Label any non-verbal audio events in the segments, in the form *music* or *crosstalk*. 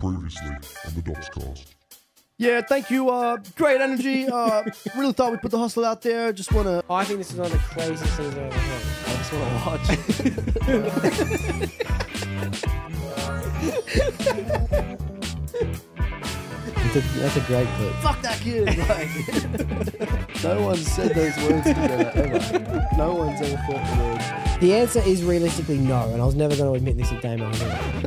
Previously on the Doxcast. Yeah, thank you. Uh, great energy. Uh, *laughs* really thought we put the hustle out there. Just want to. I think this is one of the craziest things I've ever heard. I just want to watch. *laughs* *laughs* That's a, that's a great clip. Fuck that kid. *laughs* Like, no one said those words together ever. No one's ever thought the words. The answer is realistically no, and I was never going to admit this to Damo.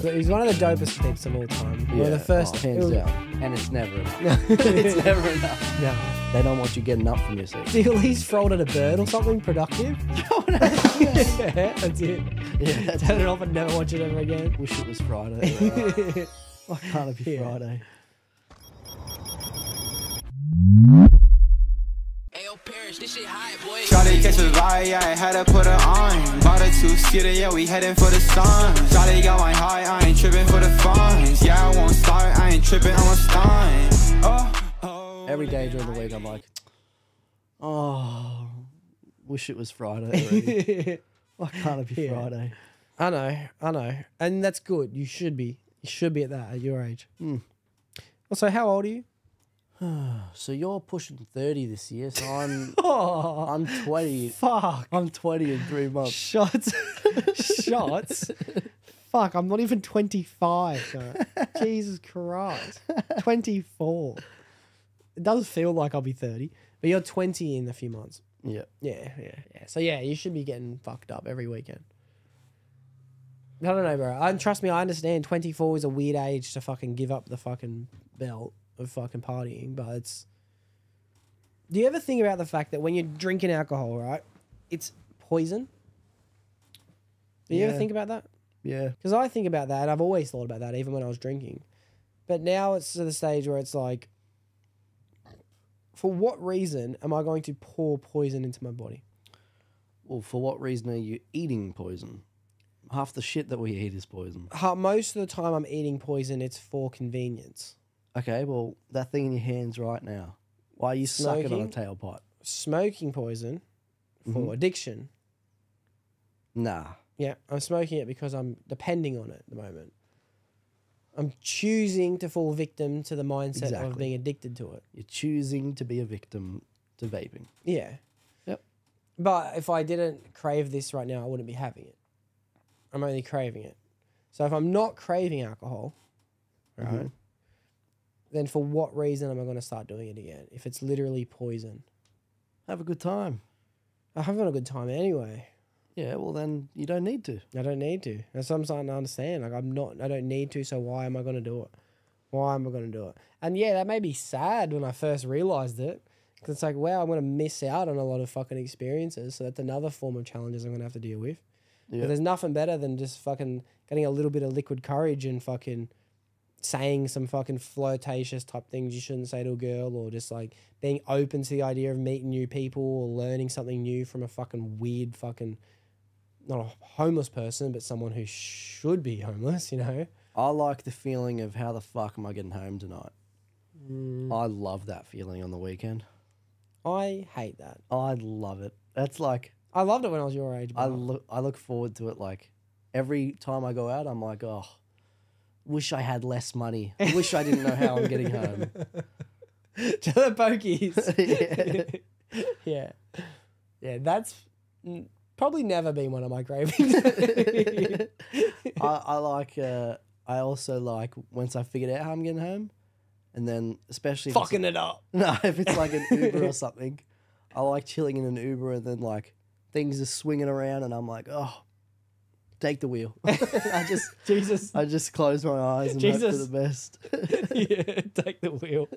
But he's one of the dopest clips of all time. One of the first. oh, hands it was- down. And it's never enough. *laughs* *laughs* it's never enough. No. They don't want you getting up from your seat. Do you at least throw at a bird or something productive? yeah, that's it. Yeah, that's Turn it off and never watch it ever again. Wish it was Friday. Why can't it be Yeah. Friday? Shawty catch a vibe, yeah, I had to put her on. Bought a two-seater, yeah, we heading for the sun. Shawty got my high, I ain't tripping for the funds. Yeah, I won't start, I ain't tripping, I'm a stun. Oh, oh. Every day during the week, I'm like, oh, wish it was Friday. *laughs* Why can't it be Yeah. Friday? I know, I know, and that's good. You should be. You should be at that at your age. Hmm. Also, how old are you? *sighs* So you're pushing 30 this year, so I'm *laughs* Oh, I'm 20. fuck! I'm 20 in three months. Shots, *laughs* shots. Fuck! I'm not even 25. *laughs* Jesus Christ, 24. It does feel like I'll be 30, but you're 20 in a few months. Yeah. Yeah, yeah, yeah. So yeah, you should be getting fucked up every weekend. I don't know, bro. And trust me, I understand. Twenty four is a weird age to fucking give up the fucking belt of fucking partying, but it's. Do you ever think about the fact that when you're drinking alcohol, right, it's poison? Do you ever think about that? Yeah. Because I think about that. I've always thought about that, even when I was drinking. But now it's to the stage where it's like, for what reason am I going to pour poison into my body? Well, for what reason are you eating poison? Half the shit that we eat is poison. Most of the time, I'm eating poison. It's for convenience. Okay, well, that thing in your hands right now. Why are you sucking on a Smoking? tailpipe? Smoking poison for mm-hmm. addiction. Nah. Yeah, I'm smoking it because I'm depending on it at the moment. I'm choosing to fall victim to the mindset of Exactly. being addicted to it. You're choosing to be a victim to vaping. Yeah. Yep. But if I didn't crave this right now, I wouldn't be having it. I'm only craving it. So if I'm not craving alcohol, right, mm-hmm. Then for what reason am I going to start doing it again? If it's literally poison, Have a good time. I'm having a good time anyway. Yeah, well, then you don't need to. I don't need to. That's what I'm starting to understand. Like I'm not. I don't need to. So why am I going to do it? Why am I going to do it? And yeah, that made me sad when I first realized it. Because it's like, wow, I'm going to miss out on a lot of fucking experiences. So that's another form of challenges I'm going to have to deal with. Yeah. But there's nothing better than just fucking getting a little bit of liquid courage and fucking saying some fucking flirtatious type things you shouldn't say to a girl or just like being open to the idea of meeting new people or learning something new from a fucking weird fucking not a homeless person but someone who should be homeless you know I like the feeling of how the fuck am I getting home tonight? Mm. I love that feeling on the weekend. i hate that I love it. That's like i loved it when i was your age I look I look forward to it. Like every time I go out, I'm like, oh, wish I had less money. wish I didn't know how I'm getting *laughs* home. to the pokies *laughs* Yeah. yeah yeah that's probably never been one of my cravings *laughs* I, I like. Uh, I also like once I figured out how I'm getting home, and then especially fucking it up No, if it's like an Uber or something, I like chilling in an Uber and then like things are swinging around and I'm like, oh, take the wheel. *laughs* *laughs* I just, jesus I just close my eyes and hope for the best. *laughs* yeah, take the wheel.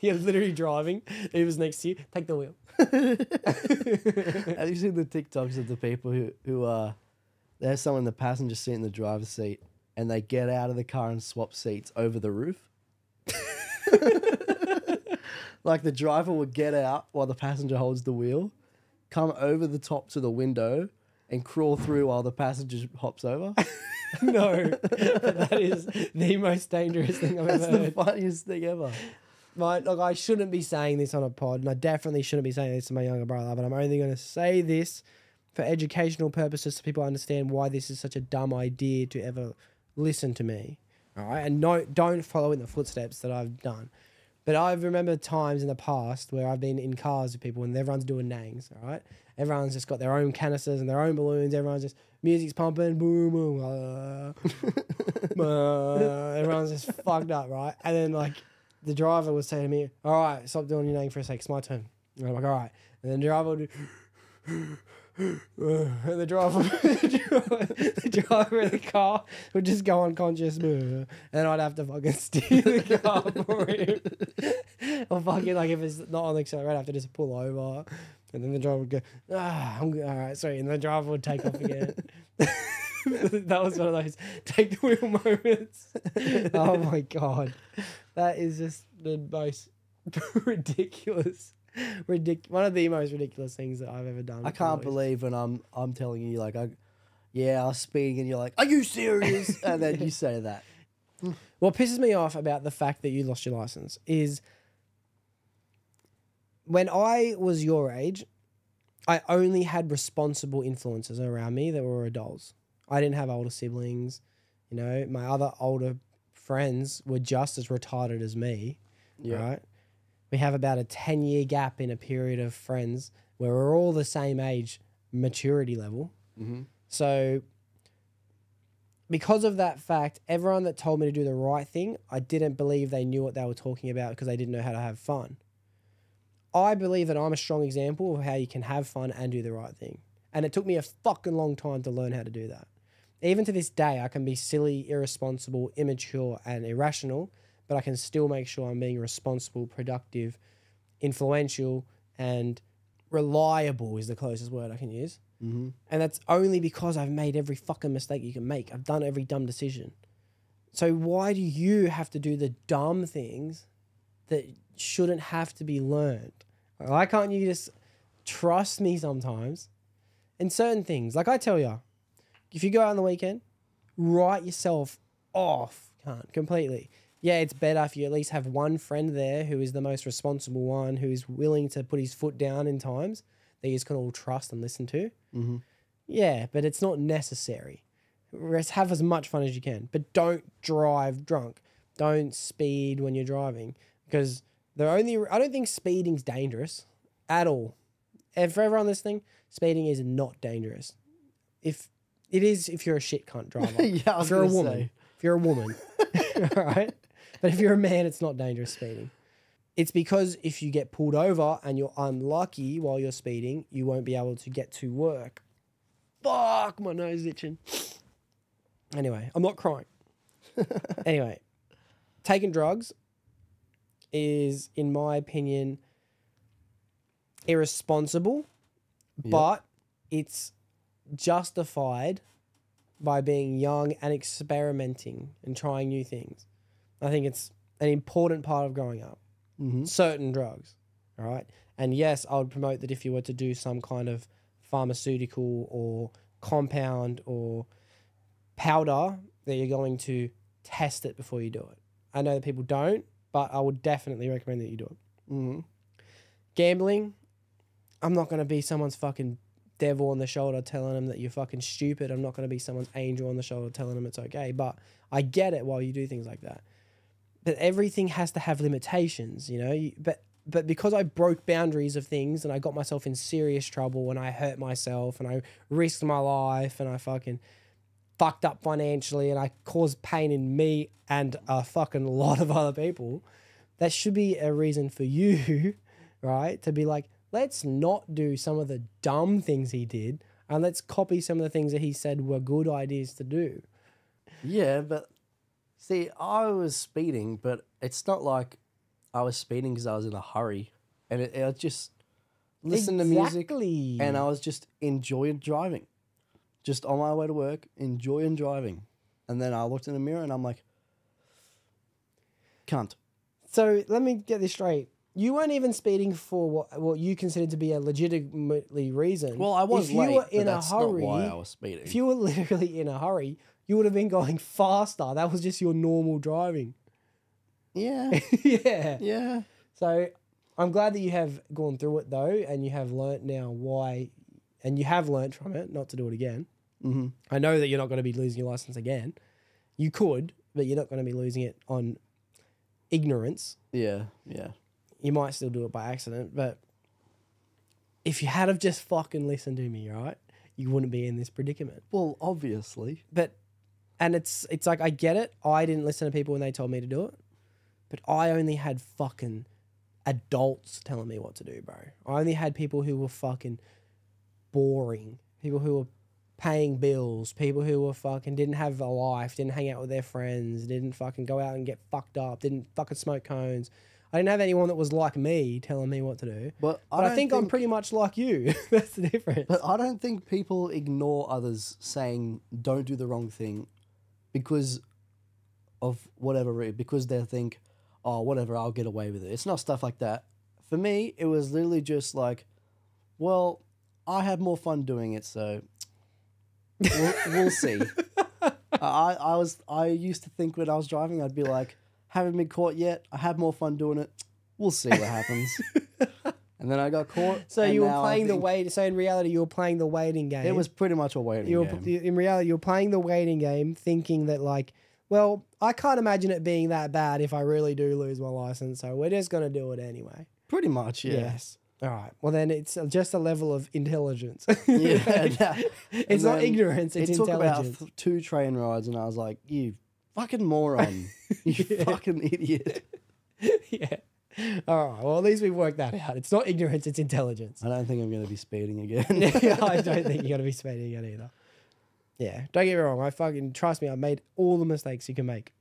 You're literally driving. He was next to you. Take the wheel. Have you seen the TikToks of the people who who uh, there's someone in the passenger seat in the driver's seat and they get out of the car and swap seats over the roof? like the driver would get out while the passenger holds the wheel, come over the top to the window, and crawl through while the passenger hops over. *laughs* no, that is the most dangerous thing I've That's ever the heard. funniest thing ever. My, look, I shouldn't be saying this on a pod, and I definitely shouldn't be saying this to my younger brother, but I'm only going to say this for educational purposes so people understand why this is such a dumb idea to ever listen to me. All right, and no, don't follow in the footsteps that I've done. But I remember times in the past where I've been in cars with people and everyone's doing nangs. All right, everyone's just got their own canisters and their own balloons. Everyone's just music's pumping, boom, boom, uh, *laughs* uh, everyone's just fucked up, right? And then like the driver would say to me, "All right, stop doing your nang for a sec. It's my turn." And I'm like, "All right," and then the driver would do. And the driver, the driver of the car would just go unconscious, *laughs* and I'd have to fucking steer the car for him, *laughs* or fucking like if it's not on the accelerator, I'd have to just pull over, and then the driver would go, ah, I'm all right, sorry, and the driver would take off again. *laughs* that was one of those take the wheel moments. oh my god, that is just the most ridiculous, ridic- one of the most ridiculous things that I've ever done. I can't believe when I'm I'm telling you like I, yeah, I was speeding and you're like, are you serious? *laughs* and then you say that. What pisses me off about the fact that you lost your license is when I was your age, I only had responsible influences around me that were adults. I didn't have older siblings. You know, my other older friends were just as retarded as me. Right? We have about a 10 year gap in a period of friends where we're all the same age maturity level. Mm-hmm. So because of that fact, everyone that told me to do the right thing, I didn't believe they knew what they were talking about because they didn't know how to have fun. I believe that I'm a strong example of how you can have fun and do the right thing. And it took me a fucking long time to learn how to do that. Even to this day, I can be silly, irresponsible, immature, and irrational, but I can still make sure I'm being responsible, productive, influential, and reliable is the closest word I can use. Mm-hmm. And that's only because I've made every fucking mistake you can make. I've done every dumb decision. So why do you have to do the dumb things that shouldn't have to be learned? Why can't you just trust me sometimes in certain things? Like I tell you, if you go out on the weekend, write yourself off, can't completely. Yeah, it's better if you at least have one friend there who is the most responsible one, who is willing to put his foot down in times that you can all trust and listen to. Mm-hmm. Yeah, but it's not necessary. Rest, have as much fun as you can, but don't drive drunk. Don't speed when you're driving because the only I don't think speeding's dangerous at all. And for everyone listening, speeding is not dangerous. If it is, if you're a shit cunt driver, *laughs* Yeah, I was if you're a woman, say. if you're a woman, *laughs* *laughs* all right. But if you're a man, it's not dangerous speeding. It's because if you get pulled over and you're unlucky while you're speeding, you won't be able to get to work. Fuck, my nose is itching. Anyway, I'm not crying. *laughs* anyway, taking drugs is, in my opinion, irresponsible, but it's justified by being young and experimenting and trying new things. I think it's an important part of growing up. Mm-hmm. Certain drugs, all right? And yes, I would promote that if you were to do some kind of pharmaceutical or compound or powder, that you're going to test it before you do it. I know that people don't, but I would definitely recommend that you do it. Mm-hmm. Gambling, I'm not going to be someone's fucking devil on the shoulder telling them that you're fucking stupid. I'm not going to be someone's angel on the shoulder telling them it's okay. But I get it while you do things like that. But everything has to have limitations, you know. But but because I broke boundaries of things and I got myself in serious trouble and I hurt myself and I risked my life and I fucking fucked up financially and I caused pain in me and a fucking *laughs* lot of other people, that should be a reason for *laughs* you, right? To be like, let's not do some of the dumb things he did and let's copy some of the things that he said were good ideas to do. Yeah, but see, I was speeding, but it's not like I was speeding because I was in a hurry, and it, I just listen to music, and I was just enjoying driving, just on my way to work, enjoying driving, and then I looked in the mirror and I'm like, cunt. So let me get this straight. You weren't even speeding for what what you considered to be a legitimately reason. Well, I was if you late, were in a hurry, why I was speeding. if you were *laughs* literally in a hurry, you would have been going faster. That was just your normal driving. yeah, *laughs* yeah. yeah, So I'm glad that you have gone through it though, and you have learnt now why, and you have learnt from it not to do it again. mm-hmm. I know that you're not going to be losing your license again. You could, but you're not going to be losing it on ignorance. Yeah, yeah. You might still do it by accident, but if you had have just fucking listened to me, right, you wouldn't be in this predicament. Well, obviously. But and it's it's like I get it. I didn't listen to people when they told me to do it, but I only had fucking adults telling me what to do, bro. I only had people who were fucking boring, people who were paying bills, people who were fucking didn't have a life, didn't hang out with their friends, didn't fucking go out and get fucked up, didn't fucking smoke cones. I didn't have anyone that was like me telling me what to do. But I But I, don't think, I'm pretty much like you. *laughs* That's the difference. But I don't think people ignore others saying don't do the wrong thing because of whatever reason, because they think, oh, whatever, I'll get away with it. It's not stuff like that. For me, it was literally just like, well, I had more fun doing it, so we'll, we'll see. *laughs* I, I was I used to think when I was driving, I'd be like, haven't been caught yet. I had more fun doing it. We'll see what happens. *laughs* and then I got caught. So you were playing the wait. So in reality, you were playing the waiting game. It was pretty much a waiting you were, game. in reality, you're playing the waiting game, thinking that like, well, I can't imagine it being that bad if I really do lose my license. So we're just gonna do it anyway. Pretty much, yeah. Yes. All right. Well, then it's just a level of intelligence. *laughs* Yeah. *laughs* it's not ignorance. It's it took about two train rides, and I was like, "You fucking moron! *laughs* you fucking idiot!" yeah. *laughs* All right. Well, at least we've worked that out. It's not ignorance. It's intelligence. I don't think I'm going to be speeding again. *laughs* I *laughs* don't think you're gonna be speeding it either. Yeah, don't get me wrong. I fucking trust me. I've made all the mistakes you can make.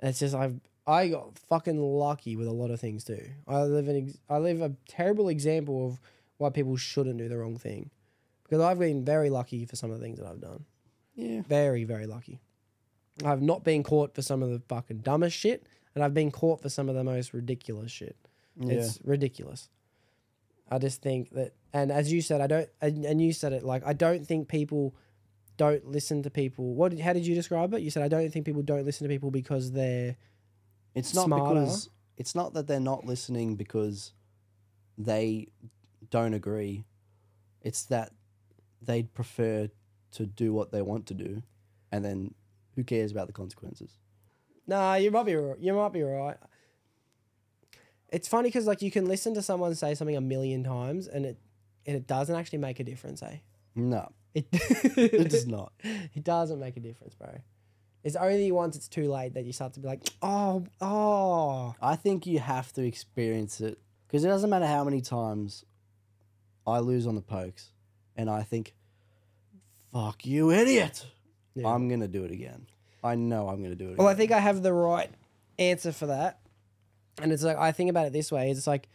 And it's just I've I got fucking lucky with a lot of things too. I live an I live a terrible example of why people shouldn't do the wrong thing, because I've been very lucky for some of the things that I've done. yeah, Very very lucky. I've not been caught for some of the fucking dumbest shit, and I've been caught for some of the most ridiculous shit. yeah. It's ridiculous. I just think that, and as you said, I don't, and, and you said it like I don't think people don't listen to people. What? How did you describe it? You said I don't think people don't listen to people because they're It's not smarter. because it's not that they're not listening because they don't agree. It's that they'd prefer to do what they want to do, and then who cares about the consequences? Nah, you might be you might be right. It's funny because like you can listen to someone say something a million times and it and it doesn't actually make a difference, eh? No, It *laughs* it does not. It doesn't make a difference, bro. It's only once it's too late that you start to be like, oh, oh. I think you have to experience it because it doesn't matter how many times I lose on the pokes, and I think, "Fuck you, idiot!" Yeah. I'm gonna do it again. I know I'm gonna do it. Well, I again. think I have the right answer for that. And it's like I think about it this way: it's like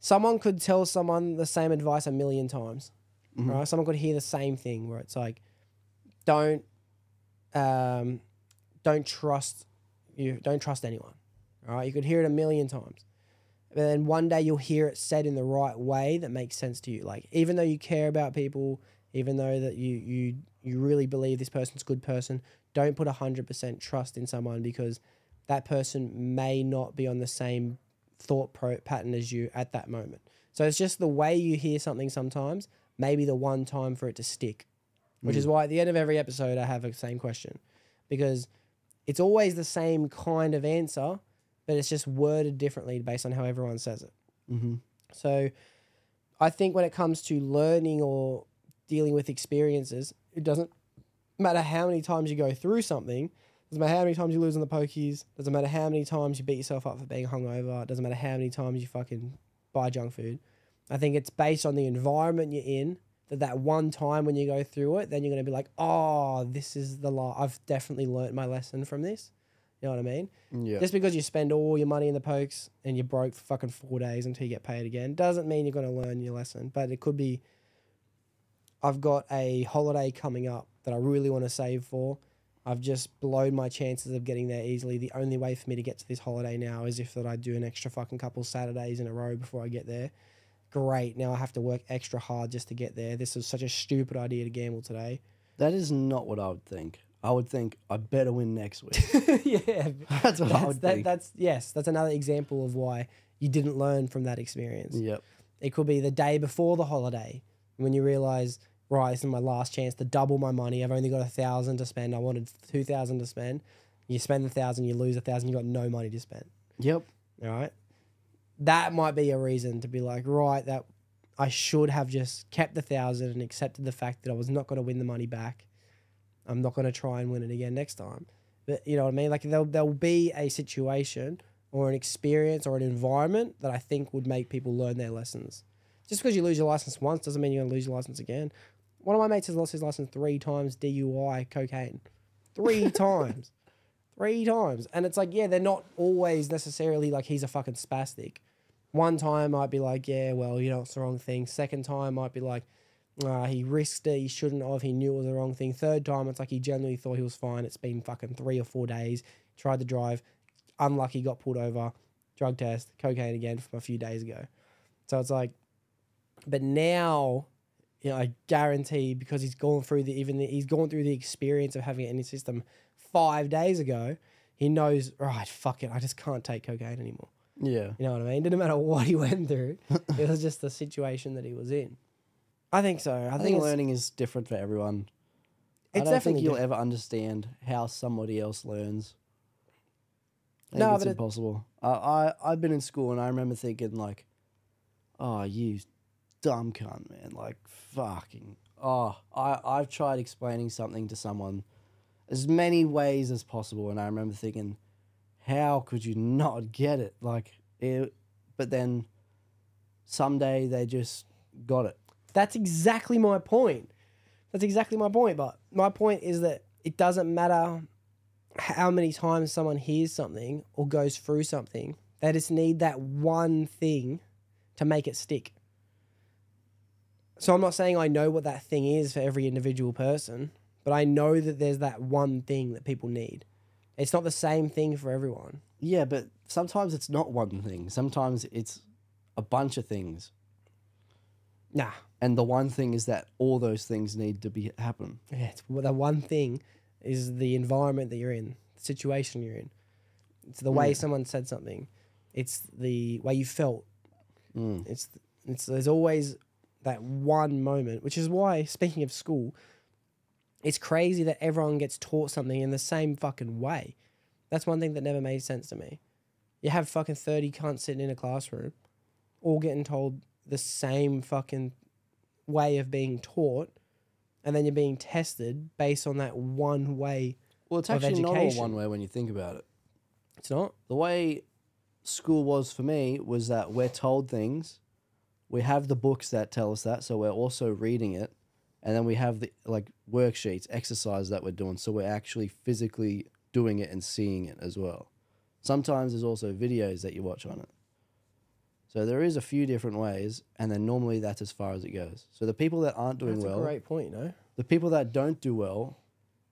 someone could tell someone the same advice a million times, right? Someone could hear the same thing where it's like, don't, um, don't trust you, don't trust anyone, right? You could hear it a million times, but then one day you'll hear it said in the right way that makes sense to you. Like even though you care about people, even though that you you you really believe this person's a good person, don't put hundred percent trust in someone because that person may not be on the same thought pro- pattern as you at that moment. So it's just the way you hear something sometimes, maybe the one time for it to stick. Which is why at the end of every episode I have the same question. Because it's always the same kind of answer, but it's just worded differently based on how everyone says it. Mhm. So I think when it comes to learning or dealing with experiences, it doesn't matter how many times you go through something, doesn't matter how many times you lose on the pokies, doesn't matter how many times you beat yourself up for being hungover, doesn't matter how many times you fucking buy junk food. I think it's based on the environment you're in. That that one time when you go through it, then you're gonna be like, oh, this is the law. I've definitely learnt my lesson from this. You know what I mean? Yeah. Just because you spend all your money in the pokes and you're broke for fucking four days until you get paid again doesn't mean you're going to learn your lesson. But it could be I've got a holiday coming up that I really want to save for. I've just blown my chances of getting there easily. The only way for me to get to this holiday now is if that I do an extra fucking couple Saturdays in a row before I get there. Great. Now I have to work extra hard just to get there. This is such a stupid idea to gamble today. That is not what I would think. I would think I better win next week. *laughs* yeah, *laughs* That's what I would that, think. that's yes, that's another example of why you didn't learn from that experience. yep. It could be the day before the holiday when you realize, right, this is my last chance to double my money. I've only got a thousand to spend. I wanted two thousand to spend. You spend the thousand, you lose a thousand, you got no money to spend. Yep. All right. That might be a reason to be like, right, that I should have just kept the thousand and accepted the fact that I was not going to win the money back. I'm not going to try and win it again next time. But you know what I mean? Like there'll, there'll be a situation or an experience or an environment that I think would make people learn their lessons. Just because you lose your license once doesn't mean you're going to lose your license again. One of my mates has lost his license three times DUI cocaine. Three *laughs* times. Three times. And it's like, yeah, they're not always necessarily like he's a fucking spastic. One time might be like, yeah, well, you know, it's the wrong thing. Second time might be like, uh, he risked it, he shouldn't have, he knew it was the wrong thing. Third time, it's like he genuinely thought he was fine. It's been fucking three or four days. Tried to drive, unlucky, got pulled over, drug test, cocaine again from a few days ago. So it's like, but now, you know, I guarantee because he's gone through the even the, he's gone through the experience of having it in his system five days ago. He knows, right? Fuck it, I just can't take cocaine anymore. Yeah. You know what I mean? *laughs* Didn't matter what he went through, *laughs* it was just the situation that he was in. I think so. I, I think, think learning is different for everyone. I don't think you'll ever understand how somebody else learns. I think No, it's but it- impossible. I, I I've been in school and I remember thinking like, "Oh, you dumb cunt, man! Like, fucking oh." I I've tried explaining something to someone as many ways as possible, and I remember thinking, "How could you not get it?" Like, it, but then someday they just got it. That's exactly my point. That's exactly my point. But my point is that it doesn't matter how many times someone hears something or goes through something. They just need that one thing to make it stick. So I'm not saying I know what that thing is for every individual person, but I know that there's that one thing that people need. It's not the same thing for everyone. Yeah, but sometimes it's not one thing. Sometimes it's a bunch of things. Nah, And the one thing is that all those things need to be happen. Yeah, it's, well, the one thing is the environment that you're in, the situation you're in. It's the way someone said something. It's the way you felt. Mm. It's it's there's always that one moment, which is why speaking of school, it's crazy that everyone gets taught something in the same fucking way. That's one thing that never made sense to me. You have fucking thirty cunts sitting in a classroom, all getting told the same fucking way of being taught, and then you're being tested based on that one way. Well, it's Of actually not all one way when you think about it. It's not. The way school was for me was that we're told things, we have the books that tell us that, so we're also reading it, and then we have the like worksheets, exercise that we're doing, so we're actually physically doing it and seeing it as well. Sometimes there's also videos that you watch on it. So there is a few different ways, and then normally that's as far as it goes. So the people that aren't doing That's well, a great point, you know. the people that don't do well,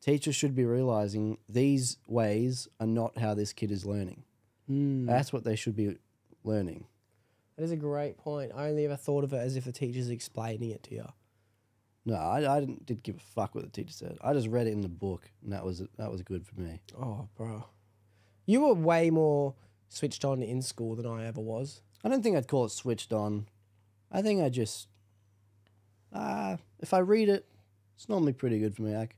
teachers should be realizing these ways are not how this kid is learning. Mm. That's what they should be learning. That is a great point. I only ever thought of it as if the teacher's explaining it to you. No, I, I didn't did give a fuck what the teacher said. I just read it in the book, and that was that was good for me. Oh, bro. You were way more switched on in school than I ever was. I don't think I'd call it switched on. I think I just, uh, if I read it, it's normally pretty good for me.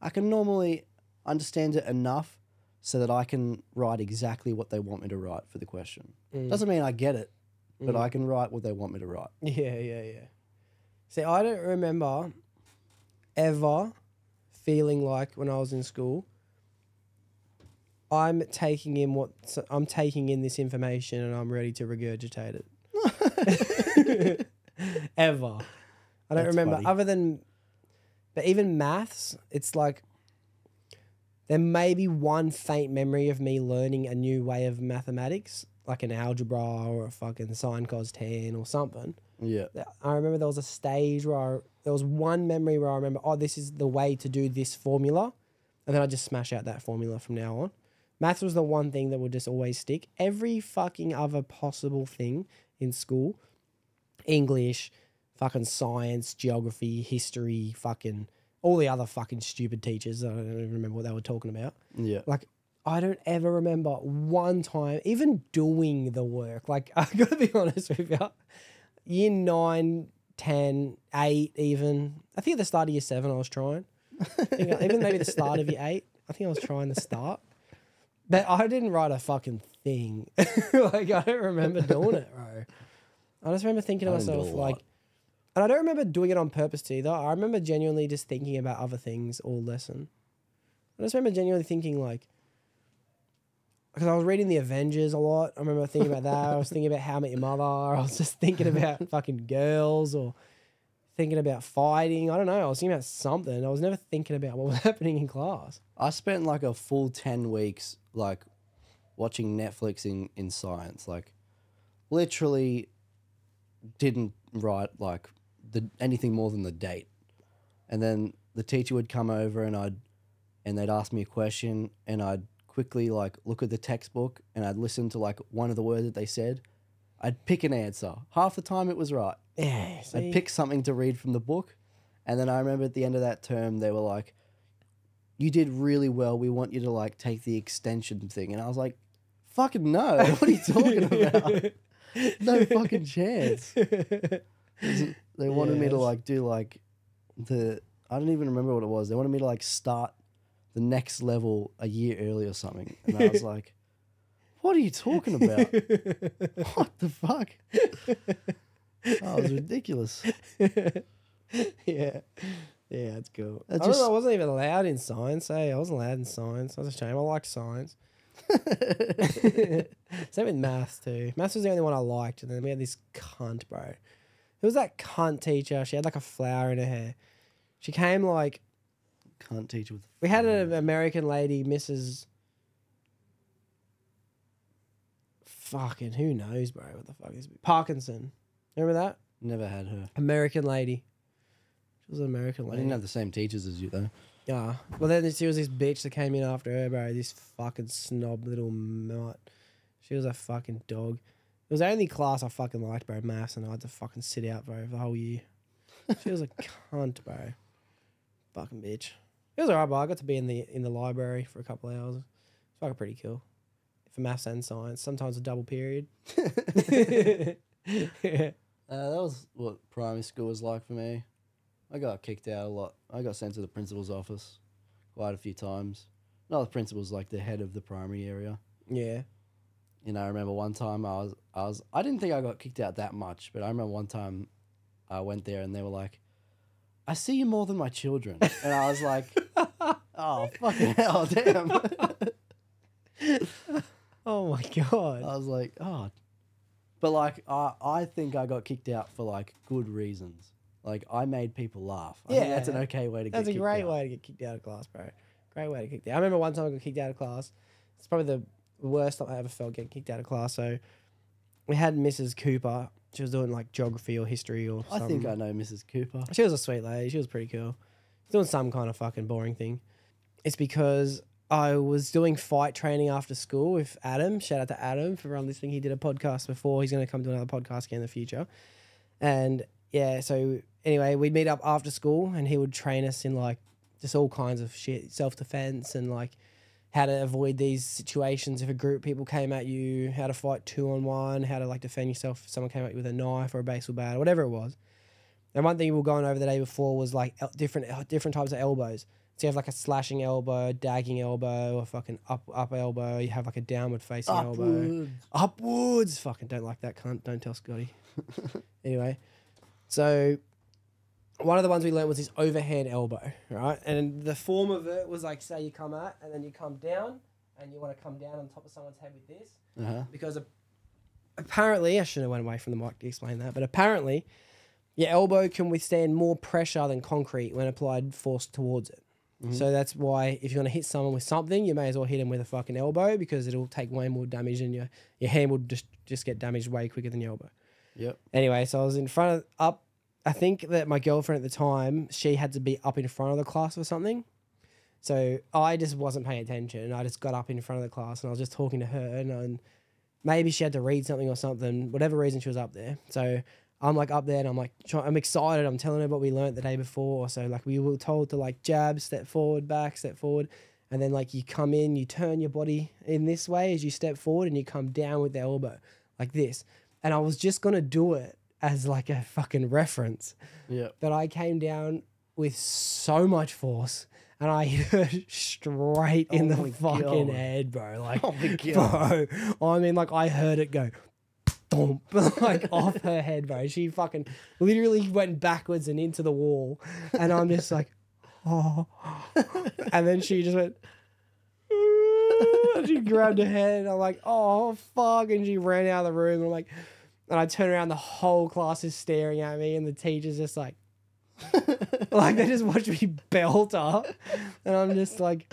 i can normally understand it enough so that I can write exactly what they want me to write for the question. Doesn't mean I get it, but mm. I can write what they want me to write. *laughs* Yeah, yeah, yeah. See, I don't remember ever feeling like when I was in school, I'm taking in what I'm taking in this information and I'm ready to regurgitate it. *laughs* ever. I don't That's remember funny. other than but even maths, it's like there may be one faint memory of me learning a new way of mathematics, like an algebra or a fucking sine cos tan or something. Yeah. I remember there was a stage where I, there was one memory where I remember, oh, this is the way to do this formula. And then I just smash out that formula from now on. Maths was the one thing that would just always stick. Every fucking other possible thing in school, English, fucking science, geography, history, fucking all the other fucking stupid teachers. I don't even remember what they were talking about. Yeah. Like, I don't ever remember one time even doing the work. Like, *laughs* I've gotta be honest with you. Year nine, 10, 8, even. I think at the start of year seven, I was trying. Even maybe the start of year eight. I think I was trying to start. But I didn't write a fucking thing. *laughs* like I don't remember doing it, bro. I just remember thinking to I didn't do myself, like, and I don't remember doing it on purpose to either. I remember genuinely just thinking about other things all lesson. I just remember genuinely thinking like, because I was reading the Avengers a lot. I remember thinking about that. I was thinking about How I Met Your Mother. *laughs* I was just thinking about fucking girls or thinking about fighting. I don't know. I was thinking about something. I was never thinking about what was *laughs* happening in class. I spent like a full 10 weeks like watching Netflix in, in science. Like literally didn't write like the anything more than the date. And then the teacher would come over and I'd and they'd ask me a question and I'd quickly like look at the textbook and I'd listen to like one of the words that they said. I'd pick an answer. Half the time it was right. Yeah. I'd pick something to read from the book. And then I remember at the end of that term, they were like, You did really well. We want you to like take the extension thing. And I was like, Fucking no. *laughs* What are you talking *laughs* about? no fucking chance. They wanted me to Yes. like do like the, I don't even remember what it was. They wanted me to like start the next level a year early or something. And I was like, What are you talking about? *laughs* what the fuck? Oh, it was ridiculous. *laughs* yeah. Yeah, that's cool. I, I don't I wasn't even allowed in science. Hey, I wasn't allowed in science. That's a shame. I liked science. *laughs* Same with maths too. Maths was the only one I liked, and then we had this cunt, bro. Who was that cunt teacher? She had like a flower in her hair. She came like Can't teach with. we had an American lady, Mrs. Fucking who knows, bro? What the fuck is Parkinson? Remember that Never had her. American lady? She was an American I lady. didn't have the same teachers as you though. Yeah. Well, then she was this bitch that came in after her, bro. This fucking snob little mutt. She was a fucking dog. It was the only class I fucking liked, bro. Maths, and I had to fucking sit out, bro, for the whole year. She was a *laughs* cunt, bro. Fucking bitch. It was alright, but I got to be in the in the library for a couple of hours. It's fucking pretty cool. For maths and science, sometimes a double period. yeah. *laughs* Uh, that was what primary school was like for me. I got kicked out a lot. I got sent to the principal's office quite a few times. Not the principal's like the head of the primary area. Yeah. You know, I remember one time I was I was I didn't think I got kicked out that much, but I remember one time I went there and they were like, "I see you more than my children," and I was like, *laughs* "Oh fucking hell, damn!" *laughs* Oh my god. I was like, "Oh," but like I I think I got kicked out for like good reasons. Like I made people laugh. I think that's an okay way to That's get a kicked great out. way to get kicked out of class, bro. Great way to kick out. I remember one time I got kicked out of class. It's probably the worst time I ever felt getting kicked out of class. So we had Mrs. Cooper. She was doing like geography or history or I something. think I know Mrs. Cooper. She was a sweet lady. She was pretty cool. Doing some kind of fucking boring thing. It's because I was doing fight training after school with Adam. Shout out to Adam for everyone listening. He did a podcast before. He's going to come to another podcast again in the future. And yeah, so anyway, we'd meet up after school and he would train us in like just all kinds of shit, self defense and like how to avoid these situations if a group of people came at you, how to fight two on one, how to like defend yourself if someone came at you with a knife or a baseball bat or whatever it was. And one thing we were going over the day before was like el- different uh, different types of elbows. So you have like a slashing elbow, dagging elbow, a fucking up up elbow. You have like a downward facing elbow. Upwards. Upwards. Fucking don't like that cunt. Don't tell Scotty. *laughs* anyway, so one of the ones we learned was this overhand elbow, right? And the form of it was like, say you come out and then you come down and you want to come down on top of someone's head with this Uh-huh. because a- apparently I shouldn't have went away from the mic to explain that, but apparently your elbow can withstand more pressure than concrete when applied force towards it. So that's why if you're gonna hit someone with something, you may as well hit them with a fucking elbow because it'll take way more damage and your your hand will just just get damaged way quicker than your elbow. Yep. Anyway, so I was in front of up. I think that my girlfriend at the time she had to be up in front of the class or something. So I just wasn't paying attention. and I just got up in front of the class and I was just talking to her and, and maybe she had to read something or something. Whatever reason she was up there. So I'm like up there and I'm like I'm excited. I'm telling her what we learnt the day before. So like we were told to like jab, step forward, back, step forward. And then like you come in, you turn your body in this way as you step forward and you come down with the elbow like this. And I was just gonna do it as like a fucking reference. Yep. But I came down with so much force and I *laughs* hit her straight in Oh the fucking God. head, bro. *laughs* Like, Oh bro. I mean, like I heard it go. Thump, *laughs* like off her head, bro. She fucking literally went backwards and into the wall, and I'm just like, oh, and then she just went. she grabbed her head, and I'm like, oh fuck, and she ran out of the room. And I'm like, and I turn around, the whole class is staring at me, and the teacher's just like, *laughs* like they just watch me belt up, and I'm just like,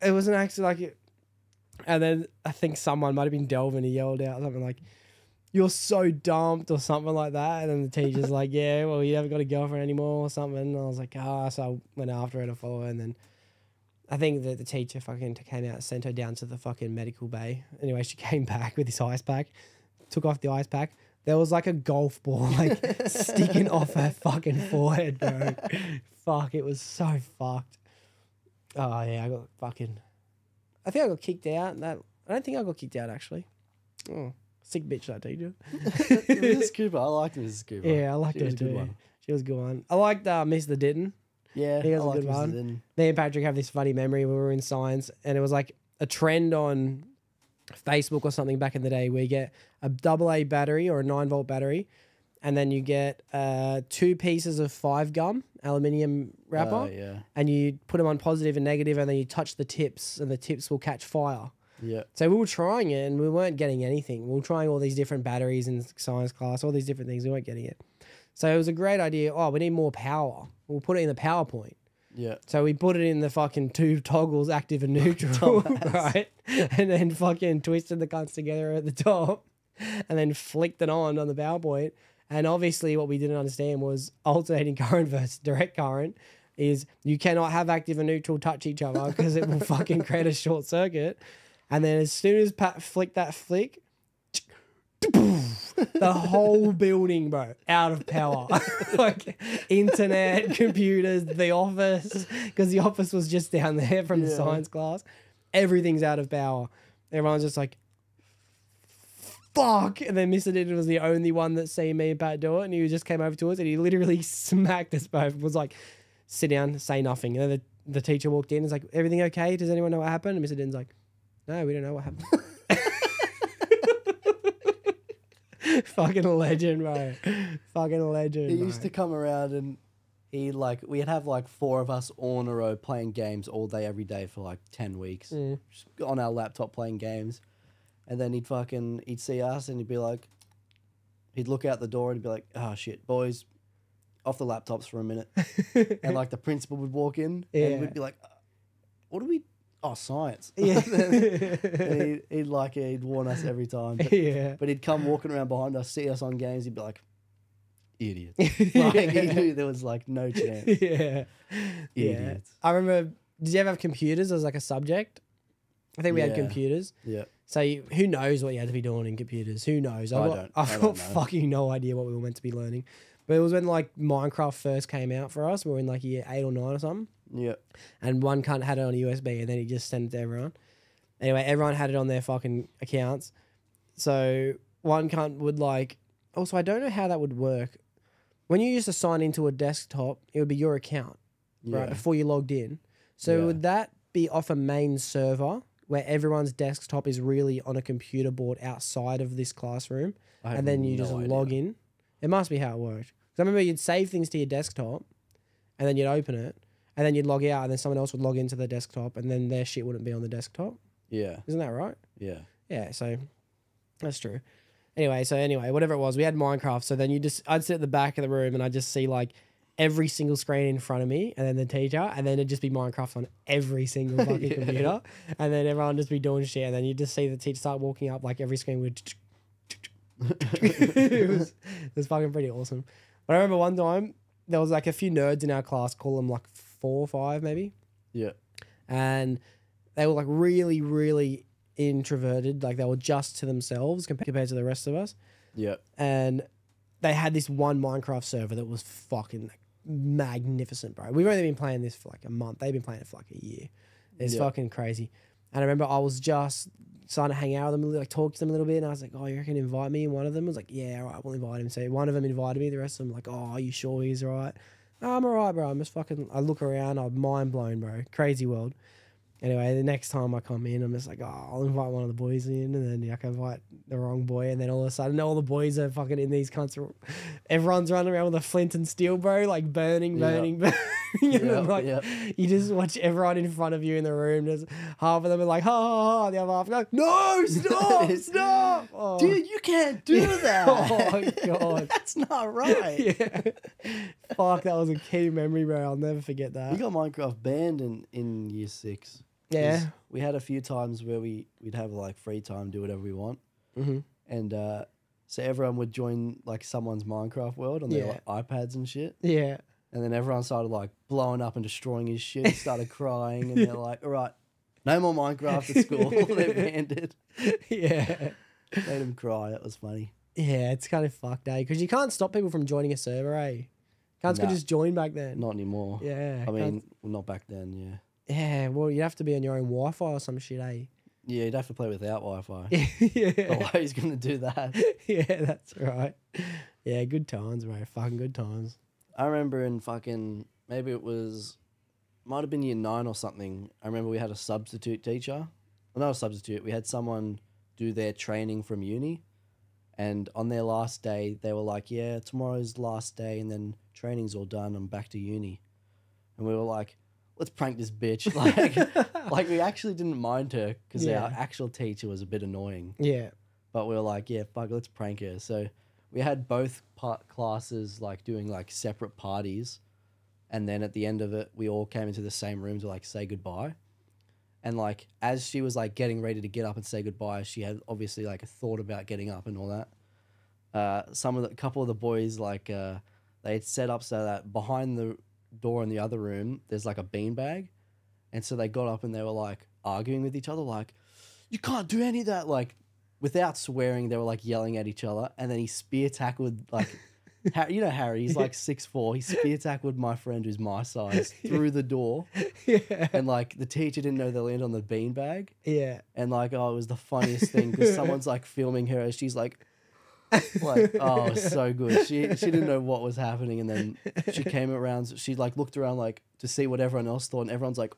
it wasn't actually like it. And then I think someone might have been Delvin. He yelled out something like, "You're so dumped" or something like that. And then the teacher's like, "Yeah, well, you haven't got a girlfriend anymore or something." And I was like, "Ah," so I went after her to follow her, and then. I think that the teacher fucking came out, sent her down to the fucking medical bay. Anyway, she *laughs* came back with this ice pack, took off the ice pack. There was like a golf ball *laughs* like sticking off her fucking forehead, bro. *laughs* Fuck, it was so fucked. Oh yeah, I got fucking. I think I got kicked out. That I don't think I got kicked out actually. Oh, sick bitch that *laughs* teacher. Mrs. Cooper, I liked Mrs. Cooper. yeah, I liked She her was a good too. one. She was a good one. I liked uh, Mr. Ditton. Yeah, He was I a liked good Mrs. one. Me and Patrick have this funny memory. We were in science, and it was like a trend on Facebook or something back in the day where you get a double A battery or a nine volt battery, and then you get uh, two pieces of five gum aluminium wrapper, Oh, yeah, and you put them on positive and negative, and then you touch the tips, and the tips will catch fire. yeah. So we were trying it, and we weren't getting anything. We were trying all these different batteries in science class, all these different things. We weren't getting it. So it was a great idea. Oh, we need more power. We'll put it in the PowerPoint. Yeah. So we put it in the fucking two *laughs* toggles, active and neutral, *laughs* *laughs* right? And then fucking twisted the cunts together at the top and then flicked it on on the PowerPoint. And obviously, what we didn't understand was alternating current versus direct current is you cannot have active and neutral touch each other because it will fucking create a short circuit. And then as soon as Pat flicked that flick, the whole building, bro, out of power. *laughs* like internet, computers, the office, because the office was just down there from the science class. Everything's out of power. Everyone's just like, fuck. And then Mr. Didden was the only one that seen me and Pat do it. And he just came over to us and he literally *laughs* smacked us both. Was like, sit down, say nothing. And then the, the teacher walked in and was like, everything okay? Does anyone know what happened? And Mr. Den's like, no, we don't know what happened. *laughs* *laughs* Fucking legend, bro. Fucking legend. He used to come around and he like we'd have like four of us all in a row playing games all day every day for like ten weeks, Mm. just on our laptop playing games, and then he'd fucking he'd see us and he'd be like, he'd look out the door and he'd be like, oh shit, boys, off the laptops for a minute, *laughs* and like the principal would walk in Yeah. and we'd be like, "Uh, what do we? Oh, science. Yeah. *laughs* he'd, *laughs* he'd like he'd warn us every time. But, yeah. but he'd come walking around behind us, see us on games, he'd be like, idiot. *laughs* Like he knew there was like no chance. yeah. Yeah. Idiots. I remember, did you ever have computers as like a subject? I think we had computers. Yeah. So you, who knows what you had to be doing in computers? Who knows? I've I got, don't- I've I got fucking no idea what we were meant to be learning. But it was when like Minecraft first came out for us. We were in like year eight or nine or something. Yeah. and one cunt had it on a USB, and then he just sent it to everyone. Anyway, everyone had it on their fucking accounts. So one cunt would like. Also, I don't know how that would work. When you used to sign into a desktop, it would be your account, Yeah. right, before you logged in. So Yeah. would that be off a main server where everyone's desktop is really on a computer board outside of this classroom, and then you no just idea. log in? It must be how it worked. Because I remember you'd save things to your desktop, and then you'd open it, and then you'd log out, and then someone else would log into the desktop, and then their shit wouldn't be on the desktop. Yeah. Isn't that right? Yeah. Yeah, so that's true. Anyway, so anyway, whatever it was, we had Minecraft. So then you just, I'd sit at the back of the room and I'd just see like every single screen in front of me and then the teacher, and then it'd just be Minecraft on every single *laughs* fucking Yeah. computer. And then everyone just be doing shit. And then you'd just see the teacher start walking up, like every screen would. *laughs* it, was, it was fucking pretty awesome. But I remember one time there was like a few nerds in our class, call them like four or five maybe Yeah. and they were like really, really introverted. Like they were just to themselves compared to the rest of us. Yeah. And they had this one Minecraft server that was fucking magnificent, bro. We've only been playing this for like a month. They've been playing it for like a year. It's Yeah. fucking crazy. And I remember I was just starting to hang out with them, like talk to them a little bit. And I was like, "Oh, you reckon invite me?" And one of them was like, "Yeah, all right, we'll invite him." So one of them invited me. The rest of them like, "Oh, are you sure he's all right?" "Oh, I'm alright, bro. I'm just fucking. I look around, I'm mind blown, bro. Crazy world. Anyway, the next time I come in, I'm just like, oh, I'll invite one of the boys in, and then like, I invite the wrong boy, and then all of a sudden, all the boys are fucking in these cunts. Everyone's running around with a flint and steel, bro, like burning, burning, *laughs* burning. and then, like, yeah. you just watch everyone in front of you in the room. There's half of them are like, ha ha ha. The other half are like, no, stop, *laughs* stop. Oh. Dude, you can't do *laughs* that. Oh, God. That's not right. yeah. Fuck, that was a key memory, bro. I'll never forget that. We got Minecraft banned in, in year six. Yeah. We had a few times where we, we'd have like free time, do whatever we want. Mhm. And uh, so everyone would join like someone's Minecraft world on their Yeah. like, iPads and shit. Yeah. And then everyone started like blowing up and destroying his shit, *laughs* started crying, and they're like, all right, no more Minecraft at school. they banned it. yeah. Made him cry. It was funny. Yeah, it's kind of fucked, eh? Because you can't stop people from joining a server, eh? Cunts could Nah. just join back then. Not anymore. Yeah. I cunts- mean, well, not back then, yeah. Yeah, well, you'd have to be on your own Wi Fi or some shit, eh? Yeah, you'd have to play without Wi Fi. *laughs* yeah. Oh, he's going to do that. *laughs* yeah, that's right. Yeah, good times, bro. Fucking good times. I remember in fucking maybe it was might have been year nine or something. I remember we had a substitute teacher. Well, not a substitute. We had someone do their training from uni, and on their last day, they were like, "Yeah, tomorrow's last day, and then training's all done. I'm back to uni." And we were like, "Let's prank this bitch!" *laughs* Like, *laughs* like we actually didn't mind her because our actual teacher was a bit annoying. Yeah. But we were like, yeah, fuck, let's prank her. So we had both part classes like doing like separate parties, and then at the end of it, we all came into the same room to like say goodbye. And like as she was like getting ready to get up and say goodbye, she had obviously like a thought about getting up and all that. Uh, some of the couple of the boys like uh, they had set up so that behind the door in the other room there's like a beanbag, and so they got up and they were like arguing with each other like, "You can't do any of that!" Like without swearing, they were like yelling at each other, and then he spear tackled like, *laughs* Harry, you know Harry, he's like six four. He spear tackled my friend who's my size *laughs* through the door, *laughs* Yeah. and like the teacher didn't know they landed on the beanbag, Yeah. and like oh, it was the funniest thing because someone's like filming her, and she's like. Like *laughs* oh it was so good she she didn't know what was happening and then she came around she like looked around like to see what everyone else thought and everyone's like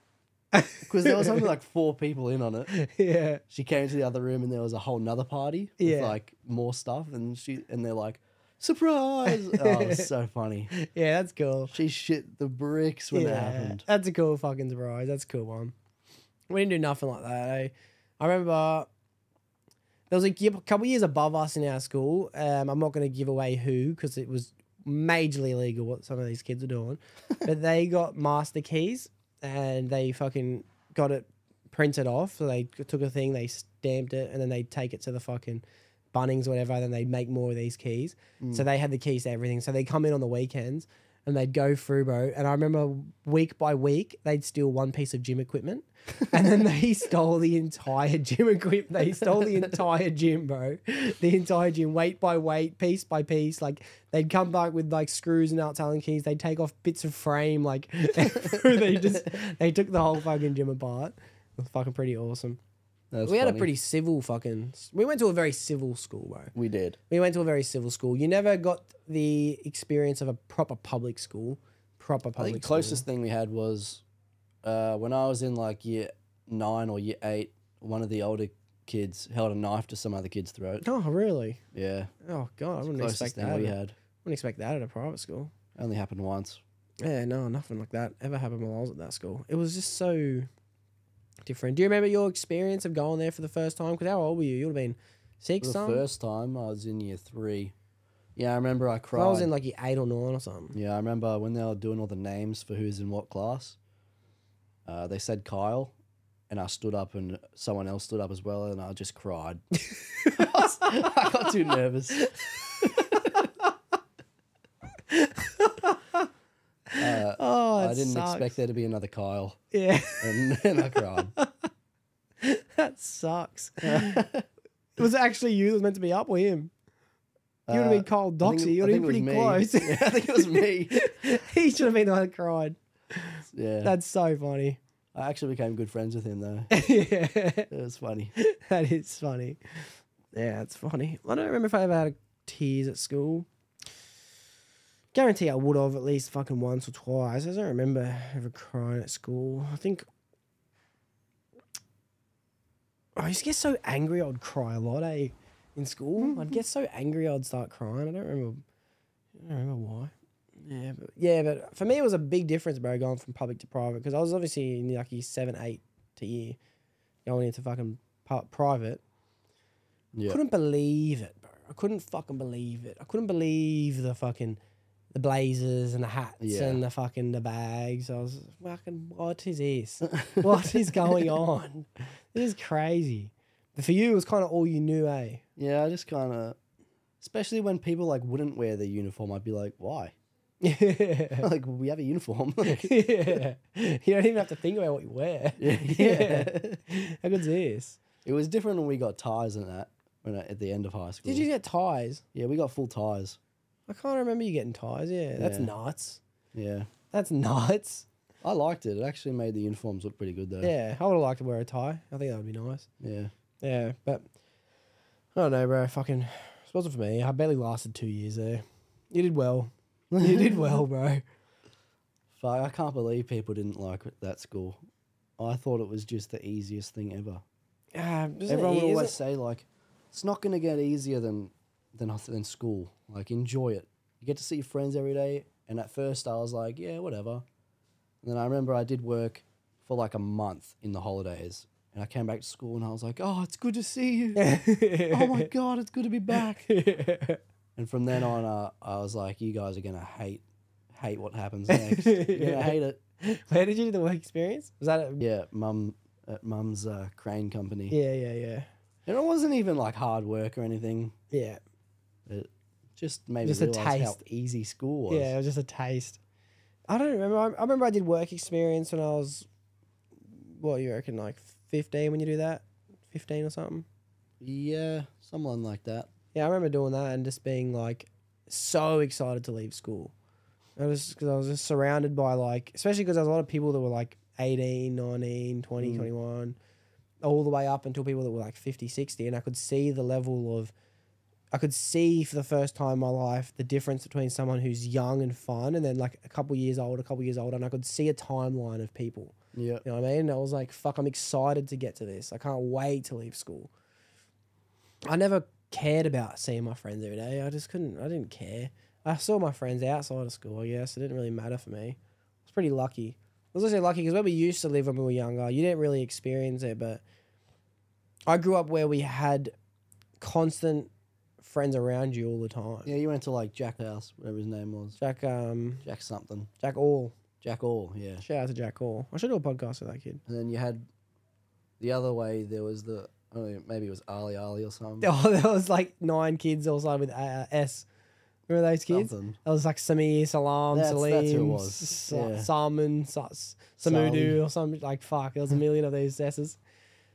because there was only like four people in on it *laughs* Yeah. she came to the other room and there was a whole nother party with like more stuff and she and they're like surprise oh it was so funny *laughs* Yeah, that's cool. she shit the bricks when yeah, that happened That's a cool fucking surprise. That's a cool one. We didn't do nothing like that. Eh? I remember there was a couple years above us in our school. Um, I'm not going to give away who because it was majorly illegal what some of these kids were doing, *laughs* but they got master keys and they fucking got it printed off. So they took a thing, they stamped it, and then they take it to the fucking Bunnings or whatever. Then they'd make more of these keys. So they had the keys to everything. So they come in on the weekends and they'd go through, bro. And I remember week by week, they'd steal one piece of gym equipment. *laughs* and then they stole the entire gym equipment. They stole the entire gym, bro. The entire gym, weight by weight, piece by piece. Like they'd come back with like screws and out Allen keys. They'd take off bits of frame. Like *laughs* they just they took the whole fucking gym apart. It was fucking pretty awesome. That's we had a pretty civil fucking. We went to a very civil school, bro. we did We went to a very civil school. You never got the experience of a proper public school. Proper i public think the closest thing we had was uh, when i was in like year nine or year eight one of the older kids held a knife to some other kid's throat. Oh, really? yeah Oh god, I wouldn't expect thing that. we had Wouldn't expect that at a private school. only happened once Yeah, no, nothing like that ever happened while I was at that school. It was just so different. Do you remember your experience of going there for the first time? Because how old were you? You'd have been six. The something? first time I was in year three. Yeah, I remember I cried. I was in like year eight or nine or something. yeah, I remember when they were doing all the names for who's in what class. Uh, they said Kyle, and I stood up, and someone else stood up as well, and I just cried. *laughs* I got too nervous. Uh, Oh, I it didn't sucks. expect there to be another Kyle, Yeah, and *laughs* then I cried. *laughs* that sucks. It was actually you that was meant to be up with him? You would have Uh, been called I think- Doxie. You would have been pretty me. close. *laughs* Yeah, I think it was me. he should have been the one that cried. Yeah, That's so funny. I actually became good friends with him though. yeah, It was funny. that is funny. Yeah, it's funny. I don't remember if I ever had a tease at school. Guarantee I would have at least fucking once or twice. I don't remember ever crying at school. I think I used to get so angry I'd cry a lot, eh? In school, I'd get so angry I'd start crying. I don't remember. I don't remember why. Yeah, but yeah, but for me it was a big difference, bro, going from public to private because I was obviously in like year seven, eight to year going into fucking private. Yeah. Couldn't believe it, bro. I couldn't fucking believe it. I couldn't believe the fucking the blazers and the hats Yeah. and the fucking the bags. I was fucking what is this? *laughs* what is going on? This is crazy. But for you, it was kind of all you knew, eh? Yeah, I just kind of, especially when people like wouldn't wear their uniform, I'd be like, why? yeah. *laughs* *laughs* like we have a uniform. Like, yeah. You don't even have to think about what you wear. Yeah. yeah. How good's this? it was different when we got ties and that when I, at the end of high school. Did you get ties? Yeah, we got full ties. I can't remember you getting ties. Yeah, that's Yeah. nuts. Yeah, That's nuts. I liked it. It actually made the uniforms look pretty good though. Yeah, I would have liked to wear a tie. I think that would be nice. Yeah. Yeah, but I don't know, bro. Fucking, it wasn't for me. I barely lasted two years there. You did well. You did well, bro. *laughs* *laughs* Fuck, I can't believe people didn't like that school. I thought it was just the easiest thing ever. Uh, Everyone it- would always say like, it's not gonna get easier than than than school. Like enjoy it. You get to see your friends every day. And at first I was like, yeah, whatever. And then I remember I did work for like a month in the holidays, and I came back to school and I was like, oh, it's good to see you. *laughs* oh my god, it's good to be back. *laughs* And from then on, uh, I was like, you guys are gonna hate hate what happens *laughs* next. You're gonna hate it. Where did you do the work experience? Was that? At, Yeah, mum at mum's uh, crane company. yeah, yeah, yeah, And it wasn't even like hard work or anything. yeah. It just made Just me a realize how taste. easy school was. Yeah, it was just a taste. I don't remember. I, I remember I did work experience when I was, what you reckon, like fifteen when you do that, fifteen or something. Yeah, someone like that. Yeah, I remember doing that and just being like so excited to leave school. I was because I was just surrounded by like, especially because there was a lot of people that were like 18, 19, 20, Mm. 21, all the way up until people that were like 50, 60. And I could see the level of, I could see for the first time in my life the difference between someone who's young and fun and then like a couple years old, a couple years older. And I could see a timeline of people. Yeah. You know what I mean? I was like, fuck, I'm excited to get to this. I can't wait to leave school. I never cared about seeing my friends every day. I just couldn't, I didn't care. I saw my friends outside of school, I guess. It didn't really matter for me. I was pretty lucky. I was also lucky because where we used to live when we were younger, you didn't really experience it, but I grew up where we had constant friends around you all the time. Yeah, you went to like Jack House, whatever his name was. Jack, um, Jack something. Jack All. Jack All, yeah. Shout out to Jack All. I should do a podcast with that kid. And then you had the other way, there was the, oh, maybe it was Ali Ali or something. *laughs* Oh, there was like nine kids all started with uh, S. Remember those kids? Something. That was like Samir, Salam, That's- Salim, that's who it was. S- Yeah. Salman, Sa- Samudu, or something like fuck. There was a million of these S's.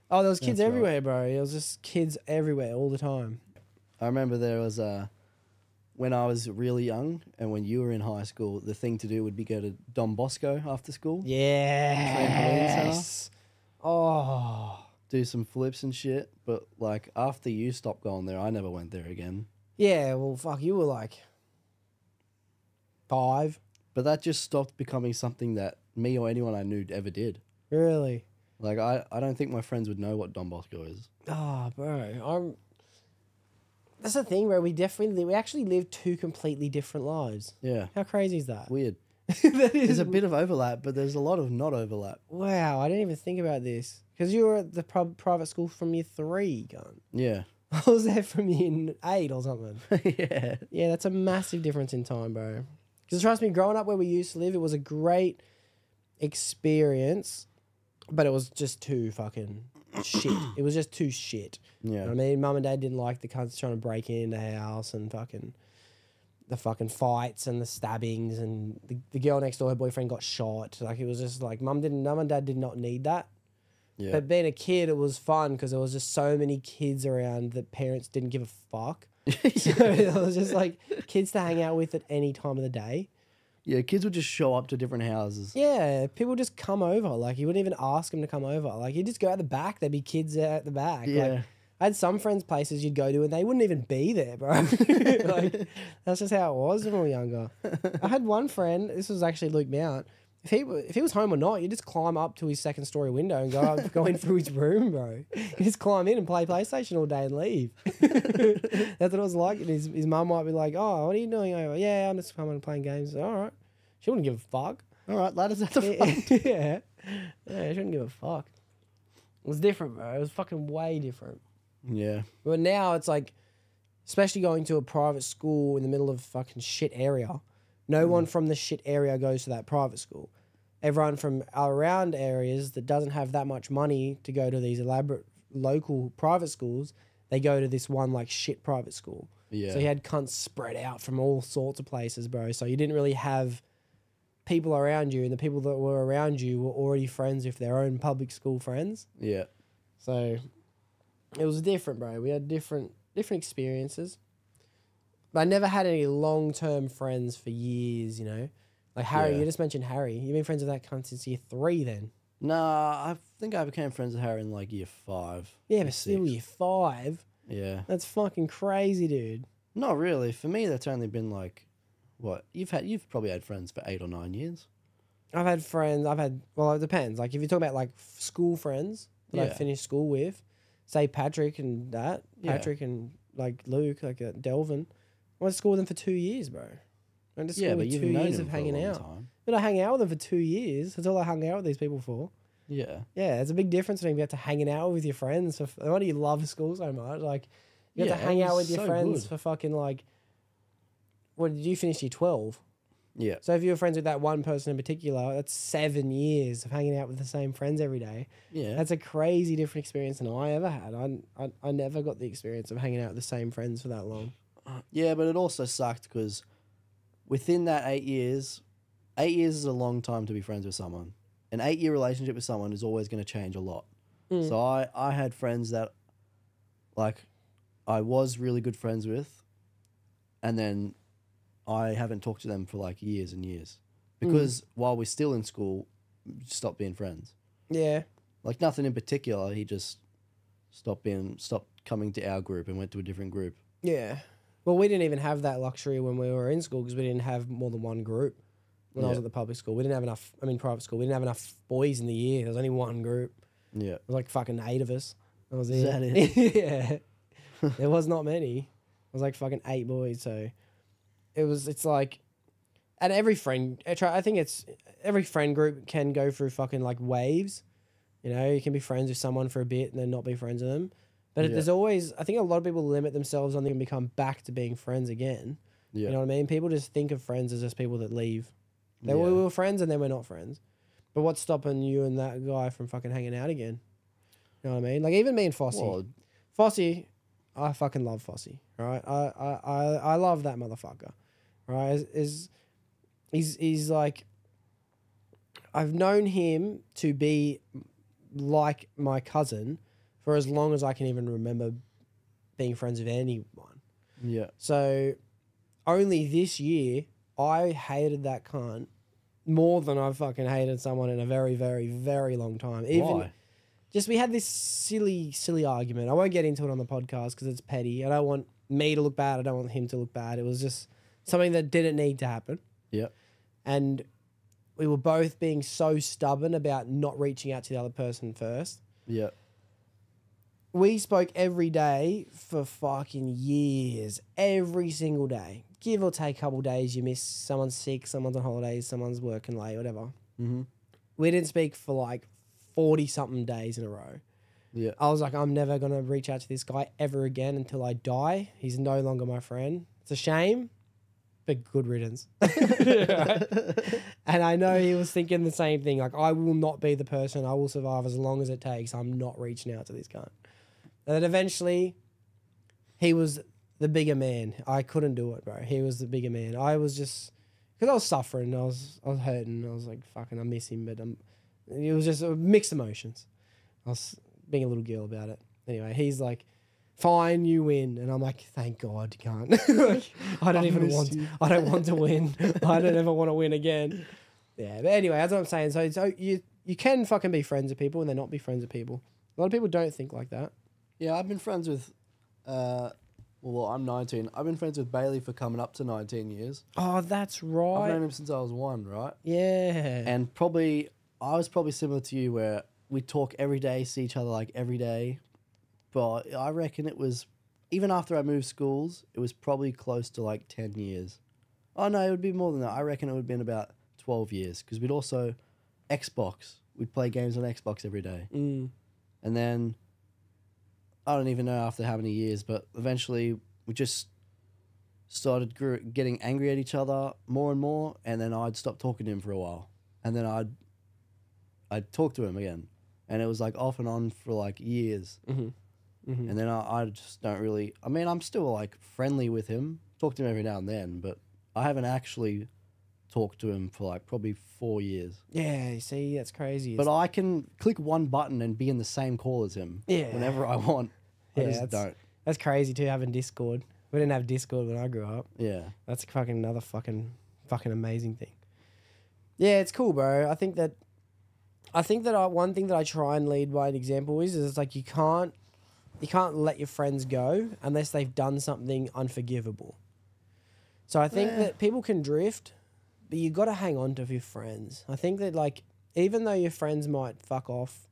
Oh, there was kids That's right. everywhere, bro. It was just kids everywhere all the time. I remember there was a, when I was really young and when you were in high school, the thing to do would be go to Don Bosco after school, Yes. Oh. do some flips and shit. But like after you stopped going there, I never went there again. Yeah, well, fuck, you were like five. But that just stopped becoming something that me or anyone I knew ever did. Really? Like I, I don't think my friends would know what Don Bosco is. Oh, bro. I'm. That's the thing, bro. We definitely we actually live two completely different lives. Yeah, How crazy is that? weird. *laughs* that is There's a bit of overlap, but there's a lot of not overlap. Wow, I didn't even think about this because you were at the pri- private school from year three, gun. Yeah, *laughs* I was there from year eight or something. *laughs* yeah, Yeah, that's a massive difference in time, bro. Because trust me, growing up where we used to live, it was a great experience, but it was just too fucking shit. It was just too shit. You know yeah. what I mean, mum and dad didn't like the cunts trying to break into the house and fucking the fucking fights and the stabbings and the, the girl next door, her boyfriend got shot. Like it was just like mum didn't, mum and dad did not need that. yeah. But being a kid, it was fun because there was just so many kids around that parents didn't give a fuck. *laughs* *laughs* so it was just like kids to hang out with at any time of the day. Yeah, kids would just show up to different houses. Yeah, people just come over. Like you wouldn't even ask them to come over. Like you just go out the back, there'd be kids out the back. Yeah. Like I had some friends' places you'd go to and they wouldn't even be there, bro. *laughs* *laughs* like that's just how it was when we were younger. I had one friend. This was actually Luke Mount. If he if he was home or not, you just climb up to his second story window and go up, go in through his room, bro. You just climb in and play PlayStation all day and leave. *laughs* That's what it was like. And his his mum might be like, "Oh, what are you doing over?" Yeah, I'm just coming and playing games. All right. She wouldn't give a fuck. All right, ladders at the yeah. *laughs* Yeah, she didn't give a fuck. It was different, bro. It was fucking way different. Yeah. But now it's like, especially going to a private school in the middle of a fucking shit area. No one mm. from the shit area goes to that private school. Everyone from around areas that doesn't have that much money to go to these elaborate local private schools, they go to this one like shit private school. Yeah. So you had cunts spread out from all sorts of places, bro. So you didn't really have people around you, and the people that were around you were already friends with their own public school friends. yeah. So it was different, bro. We had different different experiences. But I never had any long term friends for years, you know. Like Harry, Yeah. you just mentioned Harry. You've been friends with that cunt since year three then. Nah, I think I became friends with Harry in like year five. Yeah, but still year five. Yeah. That's fucking crazy, dude. Not really. For me, that's only been like, what you've had. You've probably had friends for eight or nine years. I've had friends. I've had well, it depends. Like if you talk about like f- school friends that I Yeah. finished school with, say Patrick and that Yeah. Patrick and like Luke, like uh, Delvin. I went to school with them for two years, bro. I went to school yeah, with two years of hanging out. time. But I hung out with them for two years. That's all I hung out with these people for. Yeah. Yeah, it's a big difference between get to hanging out with your friends. For, why do you love school so much? Like, you Yeah, to hang out with your so friends good. for fucking like. What did you finish your twelve? Yeah. So if you were friends with that one person in particular, that's seven years of hanging out with the same friends every day. Yeah. That's a crazy different experience than I ever had. I, I, I never got the experience of hanging out with the same friends for that long. Yeah, but it also sucked because within that eight years, eight years is a long time to be friends with someone. An eight year relationship with someone is always going to change a lot. Mm. So I, I had friends that, like, I was really good friends with, and then I haven't talked to them for like years and years because while we're still in school, stopped being friends. Yeah. Like nothing in particular. He just stopped being stopped coming to our group and went to a different group. Yeah. Well, we didn't even have that luxury when we were in school because we didn't have more than one group. When I was Yeah. at the public school, we didn't have enough. I mean, private school, we didn't have enough boys in the year. There was only one group. Yeah. There was like fucking eight of us. That was Is it. that it? *laughs* yeah. *laughs* there was not many. It was like fucking eight boys. So it was. It's like, and every friend. I try. I think it's every friend group can go through fucking like waves. You know, you can be friends with someone for a bit and then not be friends with them. But Yeah. there's always. I think a lot of people limit themselves on they can become back to being friends again. Yeah. You know what I mean? People just think of friends as just people that leave. They Yeah. we were friends and then we're not friends. But what's stopping you and that guy from fucking hanging out again? You know what I mean? Like even me and Fossey. Well, Fossey, I fucking love Fossey. Right? I I, I, I love that motherfucker. Right? Is, is he's he's like I've known him to be like my cousin for as long as I can even remember being friends with anyone. yeah. So only this year I hated that cunt more than I fucking hated someone in a very, very, very long time. Even Why? just we had this silly, silly argument. I won't get into it on the podcast because it's petty. I don't want me to look bad. I don't want him to look bad. It was just something that didn't need to happen. Yep. And we were both being so stubborn about not reaching out to the other person first. Yeah. We spoke every day for fucking years, every single day. Give or take a couple days, you miss someone's sick, someone's on holidays, someone's working late, whatever. Mm-hmm. We didn't speak for like 40 something days in a row. Yeah. I was like, I'm never going to reach out to this guy ever again until I die. He's no longer my friend. It's a shame, but good riddance. *laughs* and I know he was thinking the same thing. Like, I will not be the person. I will survive as long as it takes. I'm not reaching out to this guy. And then eventually, he was the bigger man. I couldn't do it, bro. He was the bigger man. I was just because I was suffering. I was I was hurting. I was like, fucking, I miss him, but um, it was just uh, mixed emotions. I was being a little girl about it. Anyway, he's like, "Fine, you win," and I'm like, "Thank God you can't." *laughs* Like, I don't I even want. you. I don't want to win. *laughs* I don't ever want to win again. Yeah, but anyway, that's what I'm saying. So, so you you can fucking be friends with people and then not be friends with people. A lot of people don't think like that. Yeah, I've been friends with. Uh, well, I'm 19. I've been friends with Bailey for coming up to 19 years. Oh, that's right. I've known him since I was one, right? Yeah. And probably I was probably similar to you, where we talk every day, see each other like every day. But I reckon it was even after I moved schools, it was probably close to like 10 years. Oh no, it would be more than that. I reckon it would have been about 12 years because we'd also Xbox. We'd play games on Xbox every day. Mm. And then I don't even know after how many years, but eventually we just started gr- getting angry at each other more and more. And then I'd stop talking to him for a while, and then I'd I'd talk to him again, and it was like off and on for like years. Mhm. Mhm. And then I, I just don't really. I mean, I'm still like friendly with him, talk to him every now and then, but I haven't actually talked to him for like probably four years. Yeah, you see, that's crazy. But I can click one button and be in the same call as him. Yeah. Whenever I want. I Yeah, just that's- don't. that's crazy too, having Discord. We didn't have Discord when I grew up. Yeah. That's fucking another fucking fucking amazing thing. Yeah, it's cool, bro. I think that I think that I, one thing that I try and lead by an example is, is it's like you can't you can't let your friends go unless they've done something unforgivable. So I think Yeah. that people can drift, but you got to hang on to your friends. I think that like even though your friends might fuck off,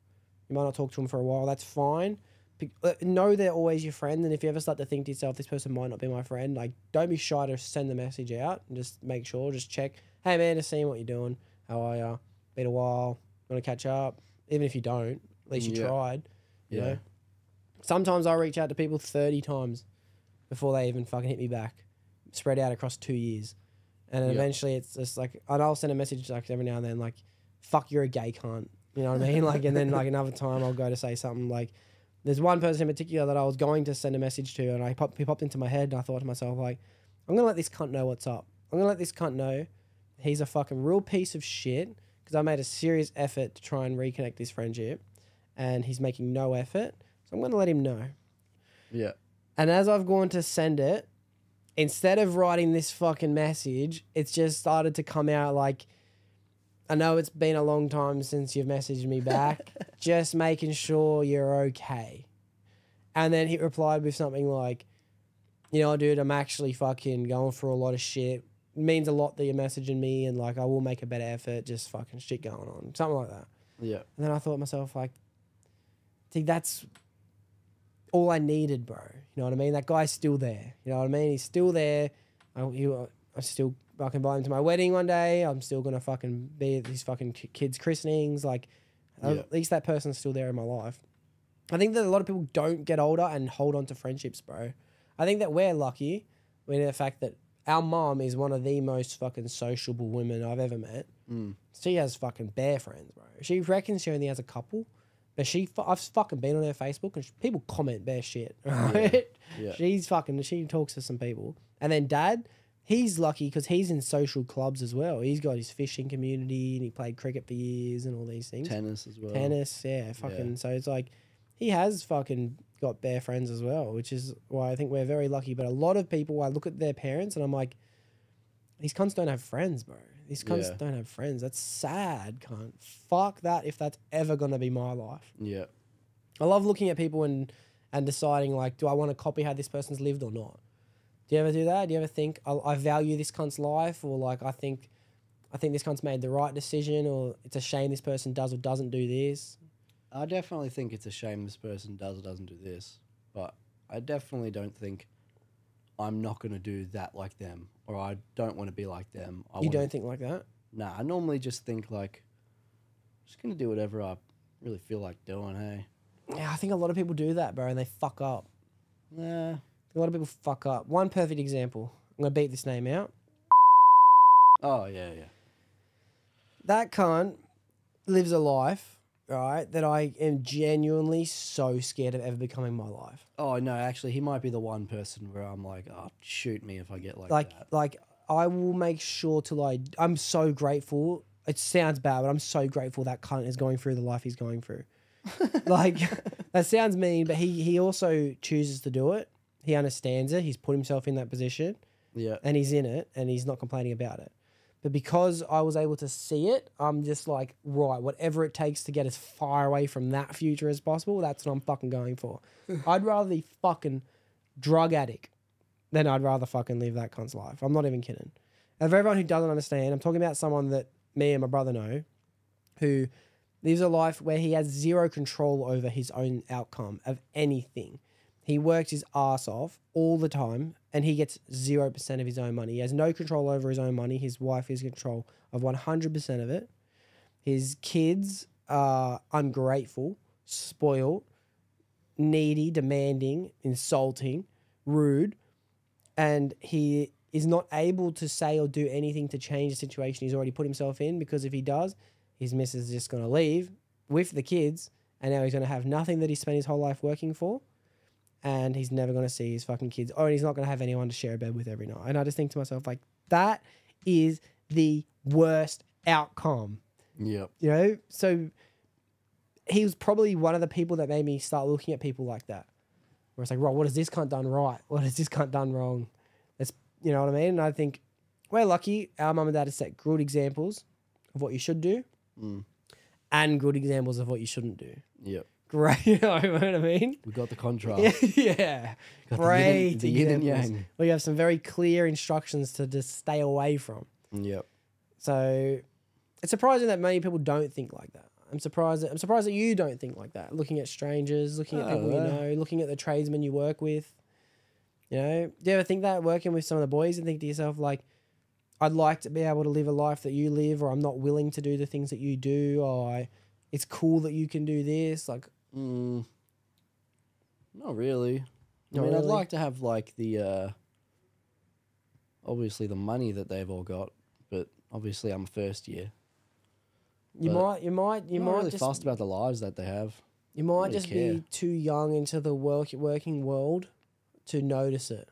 you might not talk to them for a while. That's fine. Be- uh, Know they're always your friend, and if you ever start to think to yourself, "This person might not be my friend," like don't be shy to send the message out and just make sure, just check. Hey man, just seeing what you're doing. How are ya? Been a while. Want to catch up? Even if you don't, at least you Yeah. tried. You Yeah. know. Sometimes I reach out to people thirty times before they even fucking hit me back, spread out across two years, and eventually it's just like, and I'll send a message like every now and then, like, "Fuck, you're a gay cunt." You know what I mean? *laughs* Like, and then like another time I'll go to say something like, "There's one person in particular that I was going to send a message to, and I he popped into my head, and I thought to myself like, I'm gonna let this cunt know what's up. I'm gonna let this cunt know he's a fucking real piece of shit because I made a serious effort to try and reconnect this friendship, and he's making no effort. So I'm gonna let him know." Yeah. And as I've gone to send it, instead of writing this fucking message, it's just started to come out like, I know it's been a long time since you've messaged me back, *laughs* just making sure you're okay. And then he replied with something like, you know, dude, I'm actually fucking going through a lot of shit. It means a lot that you're messaging me, and like, I will make a better effort. Just fucking shit going on. Something like that. Yeah. And then I thought to myself, like, see, that's all I needed, bro. You know what I mean? That guy's still there. You know what I mean? He's still there. I, he, I still fucking buy him to my wedding one day. I'm still gonna fucking be at these fucking kids' christenings. Like, Yeah. at least that person's still there in my life. I think that a lot of people don't get older and hold on to friendships, bro. I think that we're lucky with the fact that our mom is one of the most fucking sociable women I've ever met. Mm. She has fucking bare friends, bro. She reckons she only has a couple, but she I've fucking been on her Facebook and sh- people comment bare shit. *laughs* Right? Yeah. She's fucking she talks to some people, and then dad, he's lucky because he's in social clubs as well. He's got his fishing community and he played cricket for years and all these things. Tennis as well. Tennis, yeah, fucking. So it's like he has fucking got bare friends as well, which is why I think we're very lucky. But a lot of people, I look at their parents and I'm like, these cunts don't have friends, bro. These cunts Yeah. don't have friends. That's sad, cunt. Fuck that if that's ever gonna be my life. Yeah. I love looking at people and and deciding like, do I want to copy how this person's lived or not? Do you ever do that? Do you ever think I, I value this cunt's life, or like I think, I think this cunt's made the right decision, or it's a shame this person does or doesn't do this? I definitely think it's a shame this person does or doesn't do this, but I definitely don't think I'm not going to do that like them, or I don't want to be like them. I you don't think like that? Nah, I normally just think like, just gonna do whatever I really feel like doing. Hey, Yeah, I think a lot of people do that, bro, and they fuck up. nah, A lot of people fuck up. One perfect example. I'm gonna beat this name out. oh yeah, yeah, That cunt lives a life, right, that I am genuinely so scared of ever becoming my life. oh no, actually, he might be the one person where I'm like, oh, shoot me if I get like, like that. like I will make sure to like I'm so grateful. It sounds bad, but I'm so grateful that cunt is going through the life he's going through. *laughs* like *laughs* that sounds mean, but he he also chooses to do it. He understands it. He's put himself in that position Yeah, and he's in it and he's not complaining about it. But because I was able to see it, I'm just like, right, whatever it takes to get as far away from that future as possible, that's what I'm fucking going for. *laughs* I'd rather be fucking drug addict than I'd rather fucking live that cunt's life. I'm not even kidding. And for everyone who doesn't understand, I'm talking about someone that me and my brother know who lives a life where he has zero control over his own outcome of anything. He works his ass off all the time and he gets 0% of his own money. He has no control over his own money. His wife is in control of 100% of it. His kids are ungrateful, spoiled, needy, demanding, insulting, rude. And he is not able to say or do anything to change the situation he's already put himself in because if he does, his missus is just going to leave with the kids and now he's going to have nothing that he spent his whole life working for and he's never going to see his fucking kids or he's not going to have anyone to share a bed with every night. And i just think to myself like that is the worst outcome. Yep. you know? So he was probably one of the people that made me start looking at people like that. Where it's like right what has this cunt done right? *laughs* What has this cunt done wrong? That's you know what i mean? And i think we're lucky. Our mum and dad have set good examples of what you should do Mm. and good examples of what you shouldn't do. Yep. Great *laughs* you know what i mean We got the contrast. *laughs* yeah Got great the yin, the yin and yang. we have some very clear instructions to just stay away from Yep. so it's surprising that many people don't think like that. I'm surprised. That, I'm surprised that you don't think like that. Looking at strangers, looking at people you Oh, know, looking at the tradesmen you work with. You know, do you ever think that working with some of the boys and think to yourself like, I'd like to be able to live a life that you live, or I'm not willing to do the things that you do, or I, it's cool that you can do this. Like, Mm, not really. Not I mean, really? I'd like to have like the uh, obviously the money that they've all got, but obviously I'm first year. you But might, you might, you I'm might really just, fussed about the lives that they have. you might really just care. be too young into the work working world to notice it.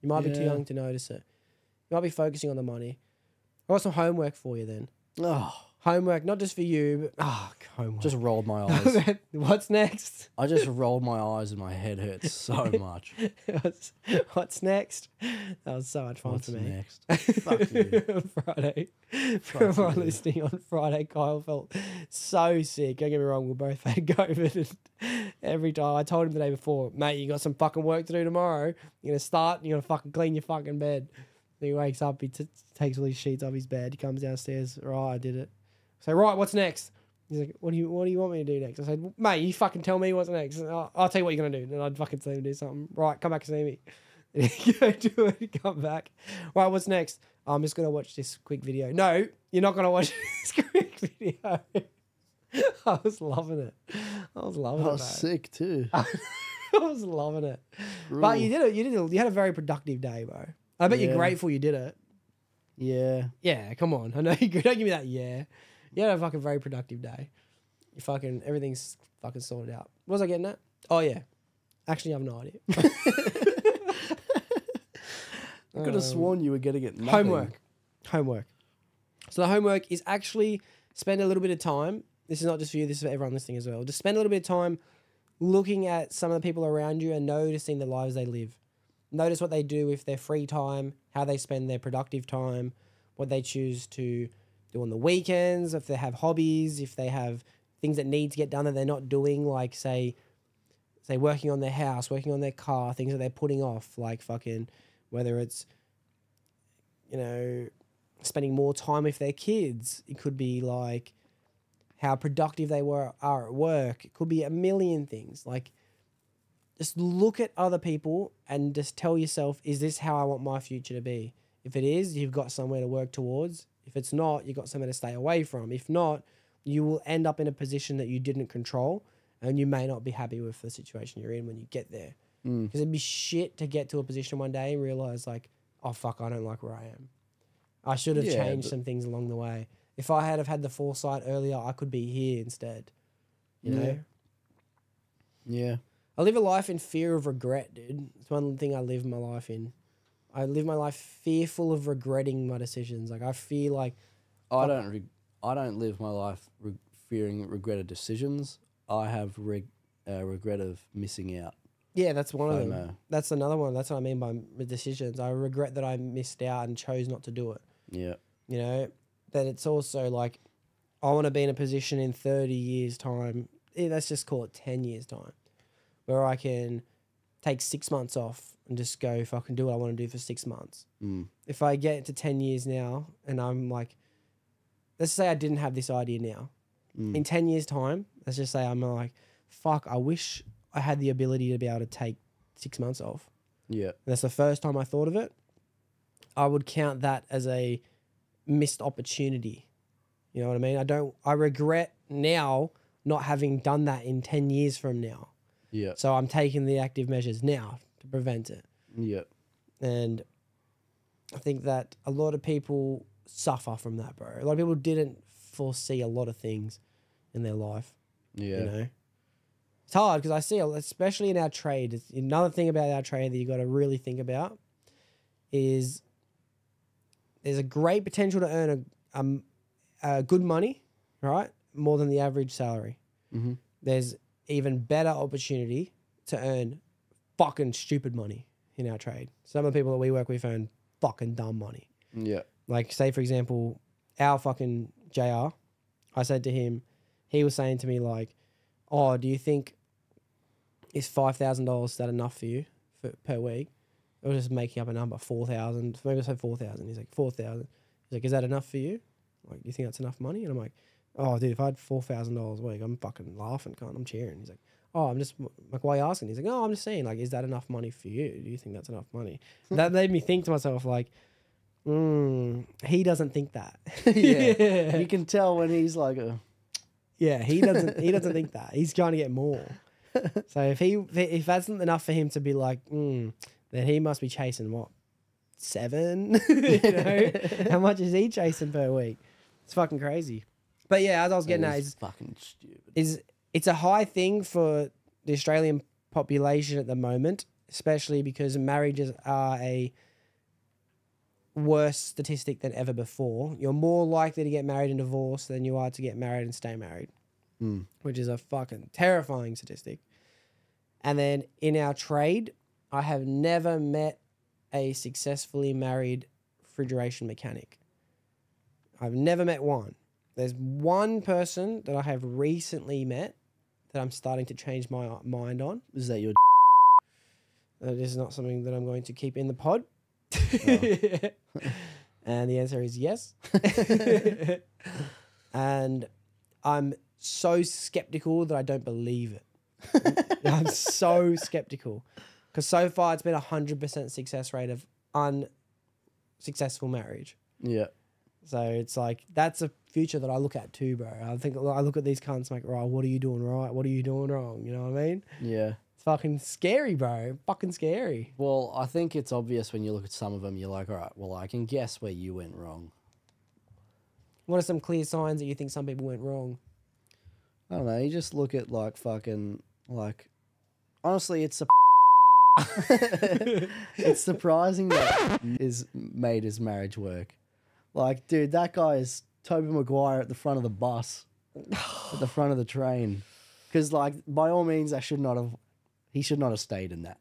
You might be too young to notice it. You might be focusing on the money. I got some homework for you then. Oh, Homework, not just for you, but ah, homework. just rolled my *laughs* eyes. what's next? I just rolled my eyes and my head hurts so *laughs* much. what's, what's next? That was so much fun What's for me. next? *laughs* Fuck you. Friday. For Fuck everyone you. listening on Friday, Kyle felt so sick. Don't get me wrong, we both had COVID. And every time I told him the day before, mate, you got some fucking work to do tomorrow. You're gonna start. You're gonna fucking clean your fucking bed. Then he wakes up. He t- takes all his sheets off his bed. He comes downstairs. Right, I did it. So right, what's next? He's like, what do you what do you want me to do next? I said, mate, you fucking tell me what's next. I'll, I'll tell you what you're gonna do. And I'd fucking tell him do something. Right, come back and see me. *laughs* Go do it. Come back. Right, what's next? I'm just gonna watch this quick video. No, you're not gonna watch *laughs* this quick video. *laughs* I was loving it. I was loving I it. was mate. sick too. I was loving it. But you did it. You did it. You had a very productive day, bro. I bet you're grateful you did it. Yeah. Yeah, come on. I know you don't give me that. Yeah, you had a fucking very productive day. You fucking everything's fucking sorted out. What was I getting at? Oh yeah, actually I have no idea. I could have sworn you were getting it. Homework, homework. So the homework is actually spend a little bit of time. This is not just for you. This is for everyone listening as well. Just spend a little bit of time looking at some of the people around you and noticing the lives they live. Notice what they do with their free time, how they spend their productive time, what they choose to do on the weekends, if they have hobbies, if they have things that need to get done that they're not doing, like say, say working on their house, working on their car, things that they're putting off, like fucking whether it's you know spending more time with their kids. It could be like how productive they were are at work. It could be a million things. Like just look at other people and just tell yourself, is this how I want my future to be? If it is, you've got somewhere to work towards. If it's not, you've got somewhere to stay away from. If not, you will end up in a position that you didn't control and you may not be happy with the situation you're in when you get there. Mm. Because it'd be shit to get to a position one day and realize, like, oh, fuck, I don't like where I am. I should have Yeah, changed some things along the way. If I had have had the foresight earlier, I could be here instead. You know? Yeah. Yeah. I live a life in fear of regret, dude. It's one thing I live my life in. I live my life fearful of regretting my decisions. Like I feel like I don't. Re- I don't live my life re- fearing regretted decisions. I have reg- uh, regret of missing out. yeah, that's one of them. That's another one. That's what I mean by m- decisions. I regret that I missed out and chose not to do it. Yeah. you know, that it's also like I want to be in a position in 30 years' time, eh, let's just call it 10 years' time, where I can take six months off and just go fucking do what I want to do for six months. Mm. If I get to 10 years now and I'm like, let's say I didn't have this idea now. Mm. In 10 years' time, let's just say I'm like, fuck, I wish I had the ability to be able to take six months off. Yeah. And that's the first time I thought of it. I would count that as a missed opportunity. You know what I mean? I don't, I regret now not having done that in 10 years from now. Yeah. So I'm taking the active measures now to prevent it. Yeah. And I think that a lot of people suffer from that, bro. A lot of people didn't foresee a lot of things in their life. Yeah. You know, it's hard because I see, especially in our trade. It's another thing about our trade that you got to really think about is there's a great potential to earn a, um, a good money, right? More than the average salary. Mhm. There's even better opportunity to earn fucking stupid money in our trade. Some of the people that we work with earn fucking dumb money. Yeah. Like, say, for example, our fucking JR, I said to him, he was saying to me, like, oh, do you think is $5,000 that enough for you for, per week? I was just making up a number, 4,000. Maybe I said 4,000. He's like, 4,000. He's like, is that enough for you? Like, do you think that's enough money? And I'm like, oh, dude, if I had $4,000 a week, I'm fucking laughing, can't I'm cheering. He's like, oh, I'm just, like, why are you asking? He's like, oh, I'm just saying, like, is that enough money for you? Do you think that's enough money? *laughs* that made me think to myself, like, mm, he doesn't think that. *laughs* *laughs* yeah. You can tell when he's like, uh, Yeah, he doesn't. he doesn't think that. He's trying to get more. So if he if that's not enough for him to be like, mm, then he must be chasing what seven. you know, how much is he chasing per week? It's fucking crazy. But yeah, as I was getting at, "That is is, fucking stupid. is it's a high thing for the Australian population at the moment, especially because marriages are a worse statistic than ever before. You're more likely to get married and divorce than you are to get married and stay married, Mm. which is a fucking terrifying statistic. And then in our trade, I have never met a successfully married refrigeration mechanic. I've never met one. There's one person that I have recently met that I'm starting to change my uh, mind on. Is that your? That is not something that I'm going to keep in the pod. *laughs* and the answer is yes. *laughs* and I'm so skeptical that I don't believe it. I'm so skeptical because so far it's been a hundred percent success rate of unsuccessful marriage. Yeah. So it's like that's a future that I look at too, bro. I think I look at these cunts like, right, what are you doing right? What are you doing wrong? You know what I mean? Yeah. It's fucking scary, bro. Fucking scary. Well, I think it's obvious when you look at some of them. You're like, all right, well, I can guess where you went wrong. What are some clear signs that you think some people went wrong? I don't know. You just look at like fucking like. Honestly, it's a. *laughs* *laughs* it's surprising that is made his marriage work. Like, dude, that guy is Tobey Maguire at the front of the bus, at the front of the train. Because, like, by all means, I should not have. He should not have stayed in that.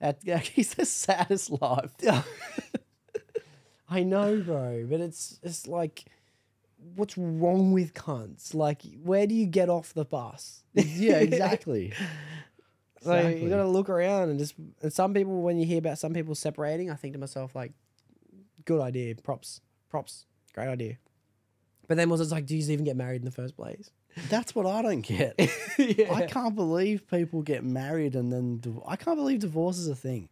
That *laughs* he's the saddest life. *laughs* I know, bro, but it's it's like, what's wrong with cunts? Like, where do you get off the bus? yeah, exactly. *laughs* So you gotta look around and just. And some people, when you hear about some people separating, I think to myself like, good idea, props, props, great idea. But then was it's like, do you even get married in the first place? That's what I don't get. *laughs* yeah. I can't believe people get married and then div- I can't believe divorce is a thing.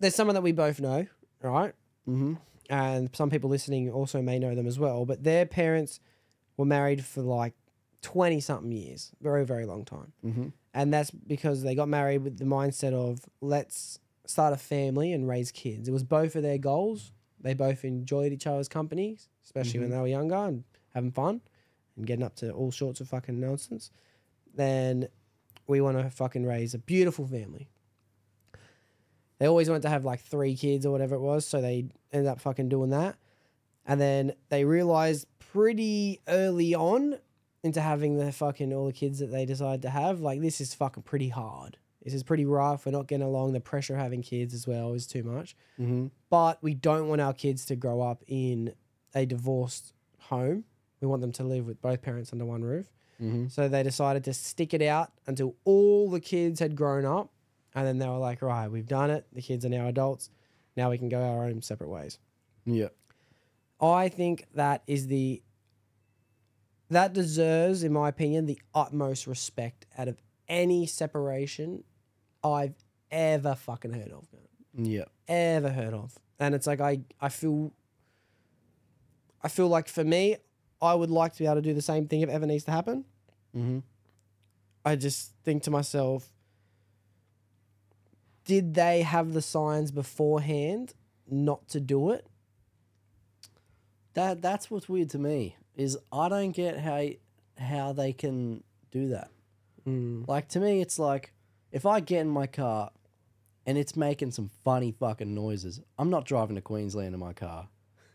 There's someone that we both know, right? Mm-hmm. and some people listening also may know them as well, but their parents were married for like 20 something years, very, very long time. Mm-hmm. And that's because they got married with the mindset of let's start a family and raise kids. It was both of their goals. They both enjoyed each other's company, especially when they were younger and having fun and getting up to all sorts of fucking nonsense. Then we want to fucking raise a beautiful family. They always wanted to have like three kids or whatever it was, so they ended up fucking doing that. And then they realized pretty early on into having the fucking all the kids that they decided to have, like this is fucking pretty hard. This is pretty rough. We're not getting along. The pressure of having kids as well is too much. Mm-hmm. But we don't want our kids to grow up in a divorced home. We want them to live with both parents under one roof. Mm-hmm. So they decided to stick it out until all the kids had grown up. And then they were like, right, we've done it. The kids are now adults. Now we can go our own separate ways. Yeah. I think that is the that deserves, in my opinion, the utmost respect out of any separation I've ever fucking heard of. Yeah. Ever heard of. And it's like I I feel I feel like for me, I would like to be able to do the same thing if ever needs to happen. Mm-hmm. I just think to myself, did they have the signs beforehand not to do it? That that's what's weird to me is I don't get how how they can do that. Like to me, it's like if I get in my car and it's making some funny fucking noises, I'm not driving to Queensland in my car.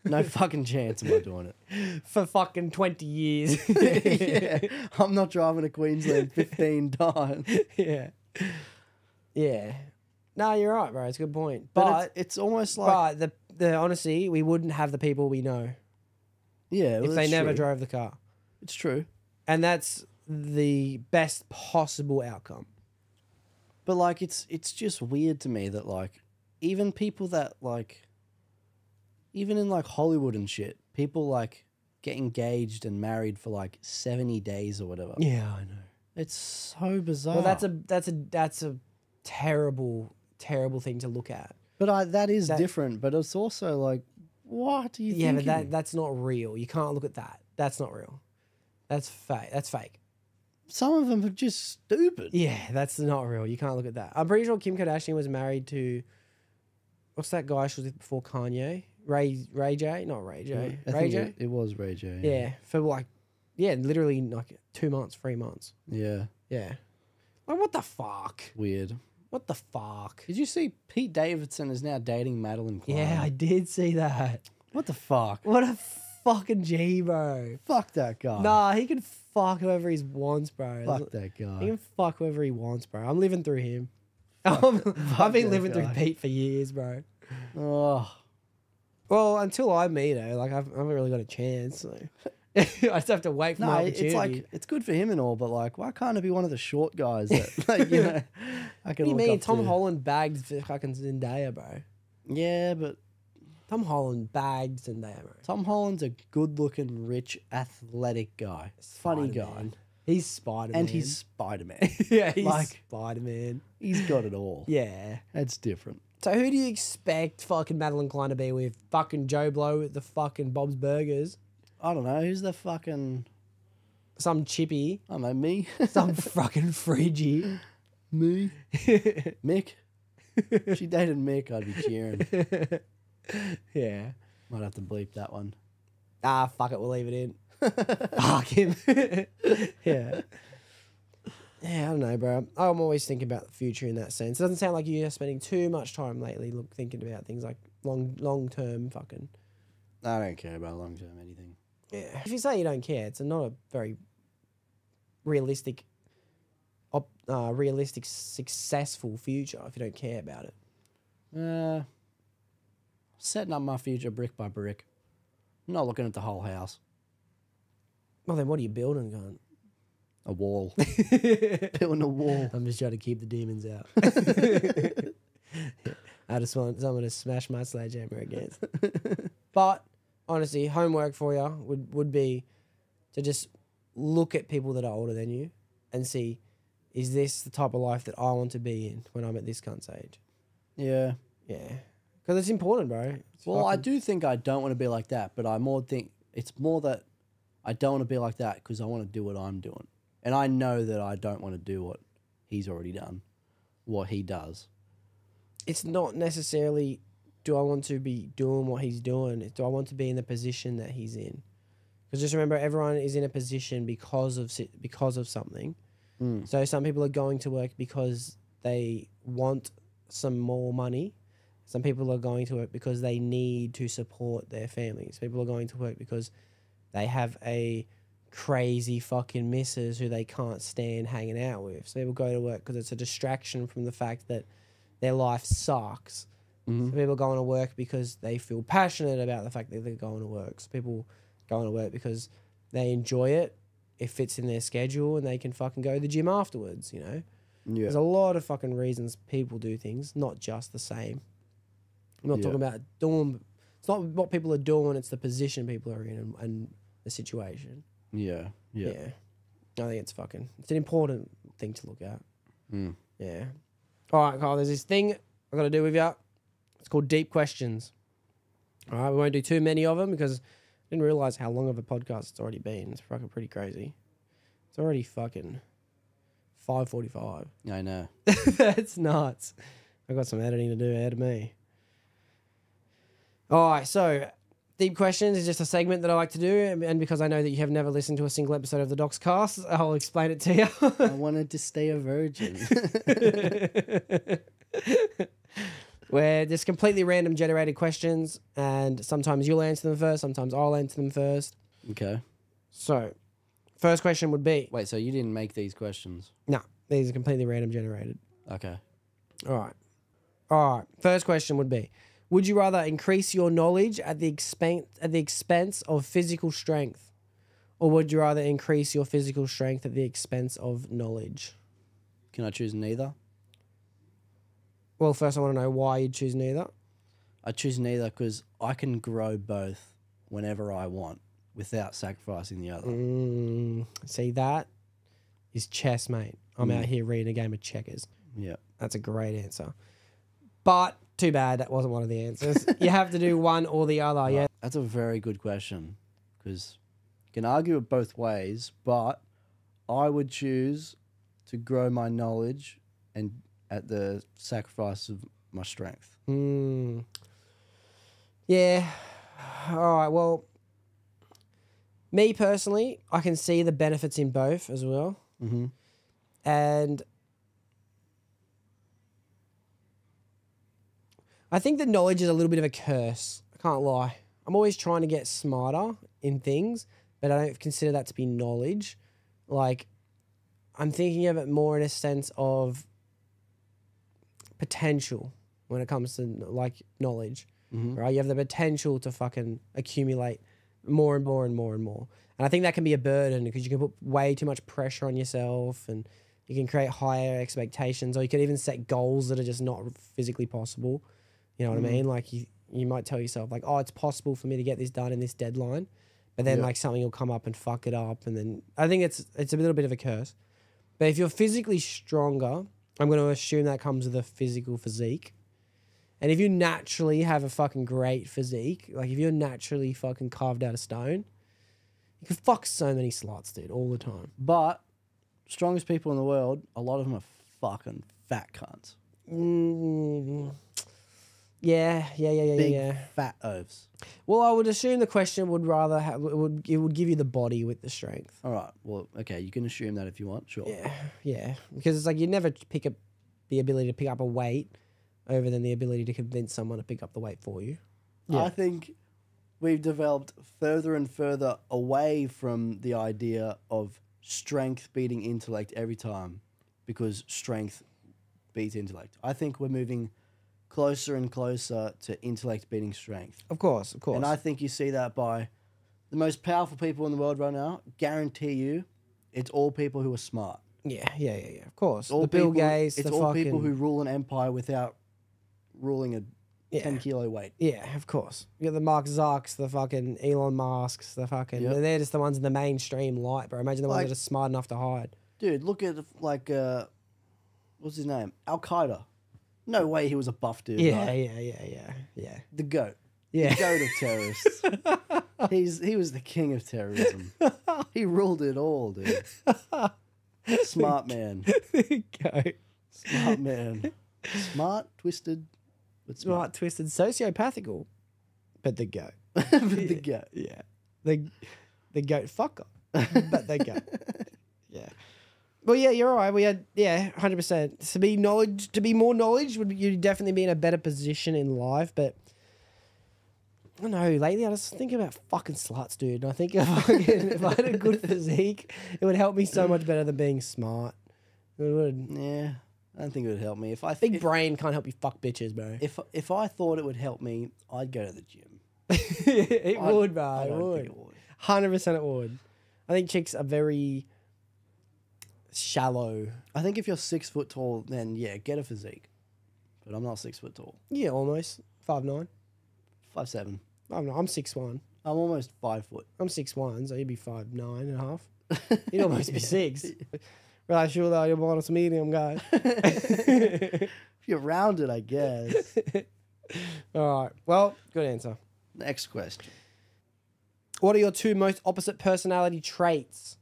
No fucking chance am I doing it. *laughs* For fucking 20 years. *laughs* yeah, I'm not driving to Queensland 15 times. *laughs* yeah. Yeah. No, you're right, bro. It's a good point. But, But, it's, it's almost like but the the honestly, we wouldn't have the people we know yeah, well, if they that's never true. drove the car. It's true. And that's the best possible outcome. But like it's it's just weird to me that like even people that like even in like Hollywood and shit, people like get engaged and married for like 70 days or whatever. Yeah, I know. It's so bizarre. Well, that's a that's a that's a terrible terrible thing to look at. But I that is that- different, but it's also like what are you Yeah, but that that's not real. You can't look at that. That's not real. That's fake. That's fake. Some of them are just stupid. Yeah, that's not real. You can't look at that. I'm pretty sure Kim Kardashian was married to what's that guy she was with before Kanye? Ray Ray J? Not Ray J. I Ray think J? it, it was Ray J. yeah, for like yeah, literally like two months, three months. Yeah. Yeah. Like what the fuck? Weird. What the fuck? Did you see Pete Davidson is now dating Madelyn Cline? Yeah, I did see that. What the fuck? What a fucking G, bro. Fuck that guy. Nah, he can fuck whoever he wants, bro. Fuck that guy. He can fuck whoever he wants, bro. I'm living through him. I'm- *laughs* I've been living guy. through Pete for years, bro. Oh, Well, until I meet her, like I've, I haven't really got a chance. So. *laughs* I just have to wait for no, my opportunity. it's like it's good for him and all, but like, why can't it be one of the short guys that, *laughs* like, you know, I can what do you mean? Tom to? Holland bagged fucking Zendaya, bro. Yeah, but Tom Holland bagged Zendaya, bro. Tom Holland's a good-looking, rich, athletic guy, funny guy, He's Spider Man. and he's Spider Man. *laughs* yeah, he's like- Spider Man. he's got it all. Yeah. That's different. So who do you expect fucking Madelyn Cline to be with? Fucking Joe Blow at the fucking Bob's Burgers. I don't know who's the fucking. Some chippy. I don't know me. *laughs* Some fucking Friggy. me. *laughs* Mick. If she dated Mick, I'd be cheering. yeah. Might have to bleep that one. Ah, fuck it, we'll leave it in. fuck him. *laughs* yeah. Yeah, I don't know, bro. I'm always thinking about the future in that sense. It doesn't sound like you're spending too much time lately look, thinking about things like long long term fucking. I don't care about long term anything. Yeah. If you say you don't care, it's not a very realistic, op, uh, realistic, successful future if you don't care about it. Uh, setting up my future brick by brick. I'm not looking at the whole house. Well, then what are you building, going? A wall. *laughs* Building a wall. I'm just trying to keep the demons out. *laughs* I just want someone to smash my sledgehammer against. *laughs* but honestly, homework for you would, would be to just look at people that are older than you and see is this the type of life that I want to be in when I'm at this cunt's age? Yeah. Yeah. Because it's important, bro. It's Well, I do think I don't want to be like that, but I more think it's more that I don't want to be like that because I want to do what I'm doing. And I know that I don't want to do what he's already done, what he does. it's not necessarily do I want to be doing what he's doing? Do I want to be in the position that he's in? Because just remember, everyone is in a position because of because of something. Hmm. So some people are going to work because they want some more money. Some people are going to work because they need to support their families. People are going to work because they have a crazy fucking misses who they can't stand hanging out with. So people go to work because it's a distraction from the fact that their life sucks. Mm-hmm. So people going to work because they feel passionate about the fact that they're going to work. So people going to work because they enjoy it. It fits in their schedule and they can fucking go to the gym afterwards, you know? Yeah. There's a lot of fucking reasons people do things, not just the same. I'm not Yeah. talking about doing. It's not what people are doing; it's the position people are in and, and the situation. Yeah. Yeah. I think it's fucking. It's an important thing to look at. Mm. Yeah. All right, Carl. There's this thing I've got to do with you. It's called deep questions. All right, we won't do too many of them because I didn't realize how long of a podcast it's already been. It's fucking pretty crazy. It's already fucking five forty-five. I know. *laughs* That's nuts. I got some editing to do ahead of me. All right, so deep questions is just a segment that I like to do, and because I know that you have never listened to a single episode of the Doxcast, I'll explain it to you. I *laughs* wanted to stay a virgin. *laughs* Where just completely random generated questions, and sometimes you'll answer them first, sometimes I'll answer them first. okay. So, first question would be Wait, so you didn't make these questions? no, these are completely random generated. Okay. All right. All right. First question would be Would you rather increase your knowledge at the expense at the expense of physical strength? Or would you rather increase your physical strength at the expense of knowledge? Can I choose neither? Well, first I want to know why you choose neither. I choose neither because I can grow both whenever I want without sacrificing the other. Mm, see, that is chess, mate. I'm Mm. out here reading a game of checkers. Yeah. That's a great answer. But too bad that wasn't one of the answers. you have to do *laughs* one or the other. Yeah. That's a very good question because you can argue it both ways, but I would choose to grow my knowledge and at the sacrifice of my strength. Hmm. Yeah. All right. Well, me personally, I can see the benefits in both as well. Mm-hmm. And I think that knowledge is a little bit of a curse. I can't lie. I'm always trying to get smarter in things, but I don't consider that to be knowledge. Like, I'm thinking of it more in a sense of potential when it comes to like knowledge, Mhm. right? You have the potential to fucking accumulate more and more and more and more. And I think that can be a burden because you can put way too much pressure on yourself and you can create higher expectations or you can even set goals that are just not physically possible. You know what I mean? Like you, you might tell yourself like, oh, it's possible for me to get this done in this deadline. But then Yeah. like something will come up and fuck it up. And then I think it's it's a little bit of a curse. But if you're physically stronger, I'm going to assume that comes with a physical physique. And if you naturally have a fucking great physique, like if you're naturally fucking carved out of stone, you can fuck so many sluts, dude, all the time. But strongest people in the world, a lot of them are fucking fat cunts. Mm, yeah, yeah, yeah, yeah, Big yeah. fat oafs. Well, I would assume the question would rather have, it would it would give you the body with the strength. All right. Well, okay. You can assume that if you want. Sure. Yeah, yeah, because it's like you never pick up the ability to pick up a weight over than the ability to convince someone to pick up the weight for you. I think we've developed further and further away from the idea of strength beating intellect every time because strength beats intellect. I think we're moving closer and closer to intellect beating strength. Of course, of course. And I think you see that by the most powerful people in the world right now, guarantee you it's all people who are smart. yeah, yeah, yeah, yeah. Of course, It's all the Bill people, Gates, It's all fucking, people who rule an empire without ruling a yeah. 10 kilo weight. Yeah, of course. You got the Mark Zucks, the fucking Elon Musks, the fucking. Yep. They're just the ones in the mainstream light, bro. Imagine the ones that are smart enough to hide. Dude, look at like uh, what's his name? Al Qaeda. No way he was a buff dude. Yeah, right? yeah, yeah, yeah, yeah, The goat. yeah. The goat of terrorists. *laughs* He's he was the king of terrorism. He ruled it all, dude. *laughs* Smart man. Go. Smart man. Smart, twisted, but smart. Smart, twisted, sociopathical, but the goat. *laughs* but the goat. Yeah, the the goat fucker, but the goat. Yeah. Well, yeah, you're right. We had yeah, hundred percent. To be knowledge, to be more knowledge, would you'd definitely be in a better position in life. But I don't know. Lately, I just think about fucking sluts, dude. And I think *laughs* if, fucking, if I had a good physique, it would help me so much better than being smart. It would. Yeah, I don't think it would help me if I Big if, brain can't help you fuck bitches, bro. if if I thought it would help me, I'd go to the gym. *laughs* it I- would, bro. I It don't would. think it would. Hundred percent, it would. I think chicks are very shallow. I think if you're six foot tall, then yeah, get a physique. But I'm not six foot tall. Yeah, almost five nine. Five seven. I'm not. I'm six one. I'm almost five foot. I'm six one, so you'd be five nine and a half. *laughs* You'd almost be six. Right, sure though, you're modest medium guy. If *laughs* *laughs* you're rounded, I guess. All right. Well, good answer. Next question. What are your two most opposite personality traits?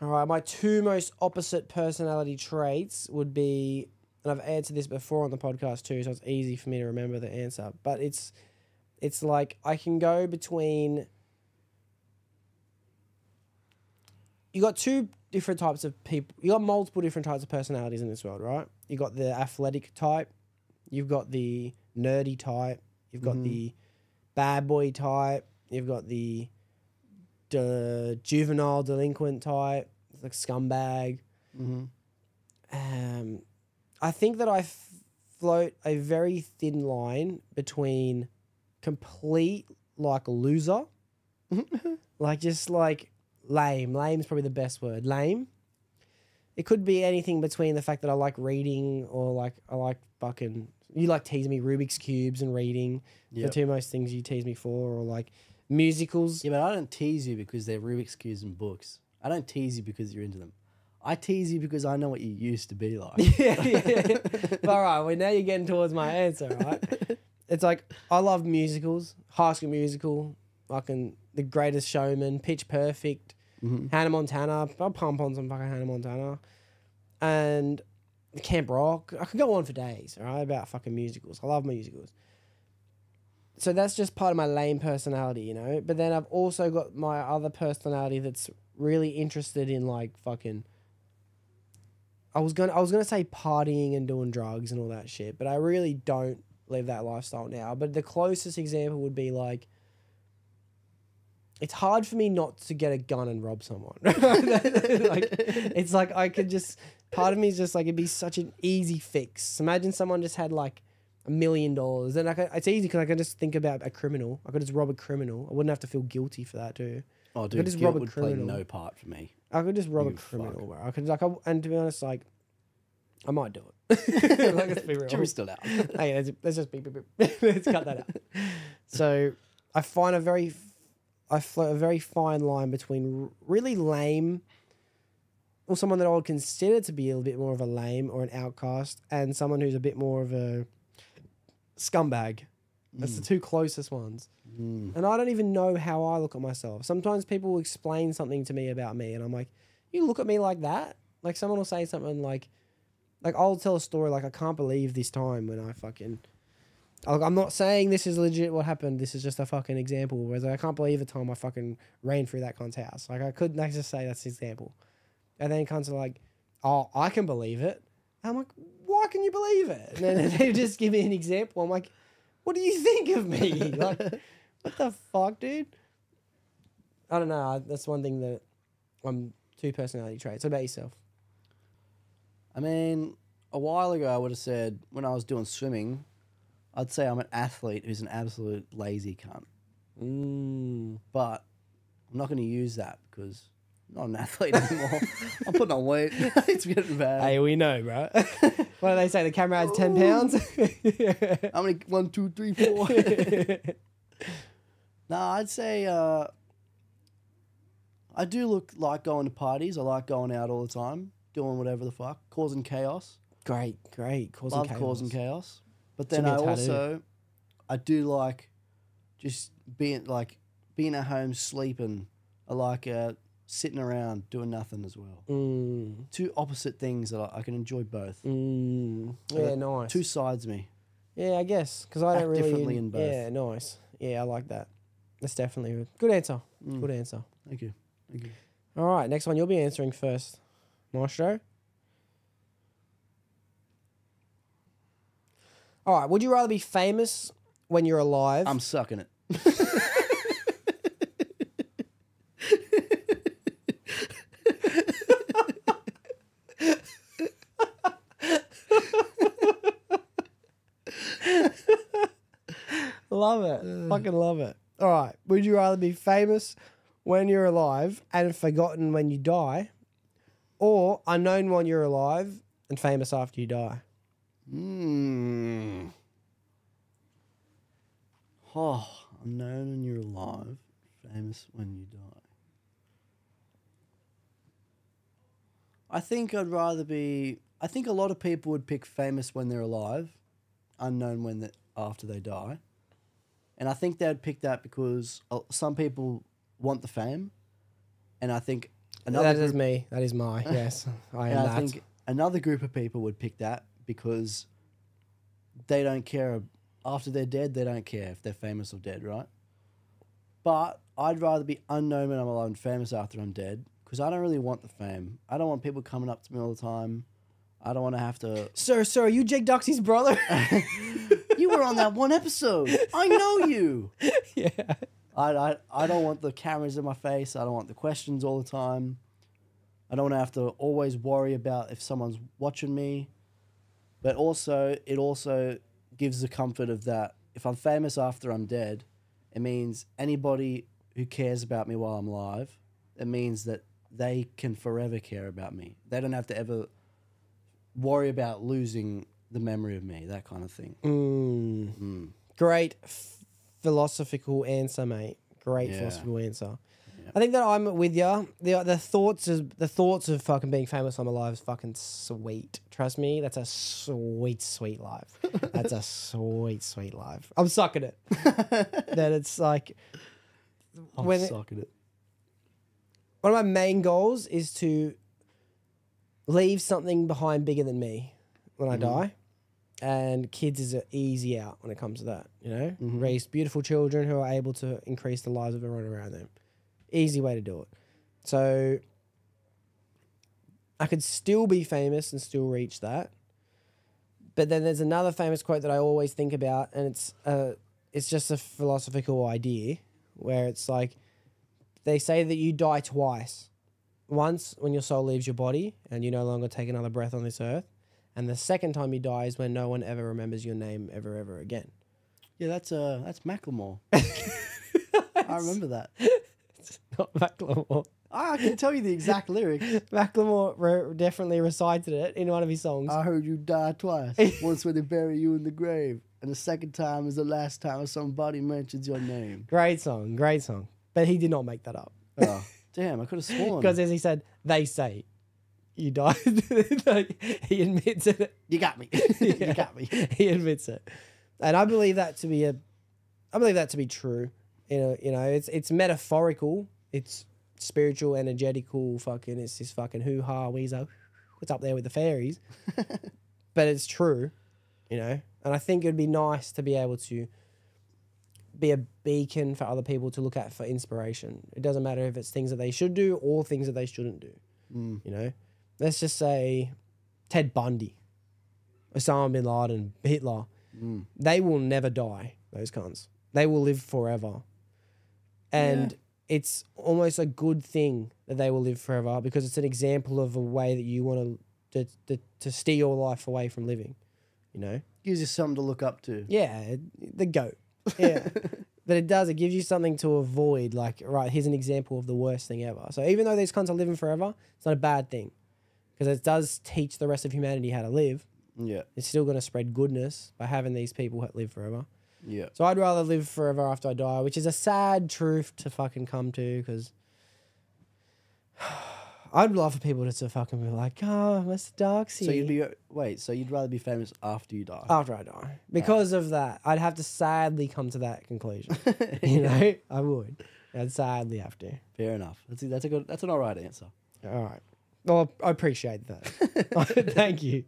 All right, my two most opposite personality traits would be, and I've answered this before on the podcast too, so it's easy for me to remember the answer. But it's, it's like I can go between. You got two different types of people. You got multiple different types of personalities in this world, right? You got the athletic type, you've got the nerdy type, you've got mm-hmm. the bad boy type, you've got the the juvenile delinquent type, like scumbag. Mm-hmm. Um, I think that I f- float a very thin line between complete like a loser, *laughs* like just like lame. Lame is probably the best word. Lame. It could be anything between the fact that I like reading or like I like fucking. You like teasing me Rubik's cubes and reading. The two most things you tease me for, or like musicals. Yeah, but I don't tease you because they're Rubik's cubes and books. I don't tease you because you're into them. I tease you because I know what you used to be like. *laughs* yeah, yeah. But all right, well now you're getting towards my answer, right? *laughs* It's like I love musicals, High School Musical, fucking The Greatest Showman, Pitch Perfect, mm-hmm. Hannah Montana. I'll pump on some fucking Hannah Montana, and Camp Rock. I could go on for days, all right, about fucking musicals. I love musicals. So that's just part of my lame personality, you know. But then I've also got my other personality that's really interested in like fucking I was gonna I was gonna say partying and doing drugs and all that shit, but I really don't live that lifestyle now. But the closest example would be like it's hard for me not to get a gun and rob someone. *laughs* like it's like I could just part of me is just like it'd be such an easy fix. Imagine someone just had like a million dollars, And I could, it's easy because I can just think about a criminal. I could just rob a criminal. I wouldn't have to feel guilty for that too. Oh, could dude, just guilt rob a would play no part for me. I could just rob a criminal, bro. I could like, I, and to be honest, like, I might do it. *laughs* like, let's be real. Jury's still out. *laughs* hey, let's, let's just be, be- be- let's cut that out. So, I find a very, I float a very fine line between r- really lame, or someone that I would consider to be a little bit more of a lame or an outcast, and someone who's a bit more of a scumbag. That's the mm. two closest ones. Mm. And I don't even know how I look at myself. Sometimes people will explain something to me about me, and I'm like, "You look at me like that?" Like someone will say something like, "Like I'll tell a story like I can't believe this time when I fucking." Like, I'm not saying this is legit what happened. This is just a fucking example. Whereas like, I can't believe the time I fucking ran through that cunt's house. Like I couldn't just say that's an example. And then cunts are like, "Oh, I can believe it." And I'm like, "Why can you believe it?" And then *laughs* they just give me an example. I'm like, "What do you think of me?" *laughs* Like, what the fuck, dude? I don't know. That's one thing that I'm two personality traits. What about yourself? I mean, a while ago, I would have said when I was doing swimming, I'd say I'm an athlete who's an absolute lazy cunt. Mm. But I'm not going to use that because not an athlete anymore. I'm putting on weight. *laughs* it's getting bad. Hey, we know, bro. *laughs* what do they say? The camera has ten pounds. *laughs* How many? One, two, three, four. no, I'd say uh, I do look like going to parties. I like going out all the time, doing whatever the fuck, causing chaos. great, great. Causing Love chaos. causing chaos. But then I also, I do like just being like being at home sleeping. I like uh, sitting around doing nothing as well. Mm, Two opposite things that I, I can enjoy both. mm. Yeah, nice. Two sides me. Yeah, I guess because I don't really. differently in both. Yeah, nice. Yeah, I like that. That's definitely a good answer. Mm. Good answer. Thank you. Thank you. All right, next one you'll be answering first, Maestro. All right, would you rather be famous when you're alive? I'm sucking it. Love it. Fucking love it. All right. Would you rather be famous when you're alive and forgotten when you die, or unknown when you're alive and famous after you die? Hmm. Oh, unknown when you're alive, famous when you die. I think I'd rather be. I think a lot of people would pick famous when they're alive, unknown when the, after they die. And I think they'd pick that because uh, some people want the fame, and I think another that group, is me. That is my *laughs* yes. I am and that. Think another group of people would pick that because they don't care after they're dead. They don't care if they're famous or dead, right? But I'd rather be unknown when I'm alive and famous after I'm dead because I don't really want the fame. I don't want people coming up to me all the time. I don't want to have to. sir, sir, are you Jake Doxie's brother? *laughs* *laughs* You were on that one episode. I know you. *laughs* yeah. I, I, I don't want the cameras in my face. I don't want the questions all the time. I don't want to have to always worry about if someone's watching me. But also, it also gives the comfort of that if I'm famous after I'm dead, it means anybody who cares about me while I'm alive, it means that they can forever care about me. They don't have to ever worry about losing the memory of me, that kind of thing. Mm. Great f- philosophical answer, mate. Great Yeah. philosophical answer. I think that I'm with you. The the thoughts of the thoughts of fucking being famous when I'm alive is fucking sweet. Trust me, that's a sweet, sweet life. *laughs* That's a sweet, sweet life. I'm sucking it. *laughs* that it's like I'm when it- sucking it. one of my main goals is to leave something behind bigger than me when I die. And kids is an easy out when it comes to that, you know? Raise beautiful children who are able to increase the lives of everyone around them. Easy way to do it. So I could still be famous and still reach that. But then there's another famous quote that I always think about, and it's uh, it's just a philosophical idea where it's like they say that you die twice. Once when your soul leaves your body and you no longer take another breath on this earth, and the second time you die is when no one ever remembers your name ever ever again. Yeah, that's uh that's Macklemore. *laughs* I remember that. Not Macklemore. I can tell you the exact lyrics. *laughs* Macklemore re- definitely recited it in one of his songs. I heard you die twice. *laughs* Once when they bury you in the grave, and the second time is the last time somebody mentions your name. great song, great song. But he did not make that up Oh, damn, I could have sworn. because, as he said, they say you died. *laughs* like, he admits it. you got me. *laughs* You got me. he admits it, and I believe that to be a, I believe that to be true. You know, you know, it's it's metaphorical, it's spiritual, energetical. Fucking, it's this fucking hoo ha weezo. What's up there with the fairies? *laughs* but it's true, you know. And I think it'd be nice to be able to be a beacon for other people to look at for inspiration. It doesn't matter if it's things that they should do or things that they shouldn't do. Mm. You know, let's just say Ted Bundy, Osama bin Laden, Hitler. Mm. They will never die. Those cunts. They will live forever. And it's almost a good thing that they will live forever because it's an example of a way that you want to to, to, to steer your life away from living. You know. Gives you something to look up to. Yeah, the goat. *laughs* Yeah. but it does, it gives you something to avoid. Like, right, here's an example of the worst thing ever. So even though these cunts are living forever, it's not a bad thing. Because it does teach the rest of humanity how to live. Yeah, It's still going to spread goodness by having these people live forever. yeah. So I'd rather live forever after I die, which is a sad truth to fucking come to because *sighs* I'd love for people to, to fucking be like, oh, Mr. Docksey. So you'd be wait. So you'd rather be famous after you die? after I die. Ah. Because of that, I'd have to sadly come to that conclusion. *laughs* you know, I would. I'd sadly have to. Fair enough. That's that's a good. That's an alright answer. All right. Well, I appreciate that. *laughs* *laughs* Thank you.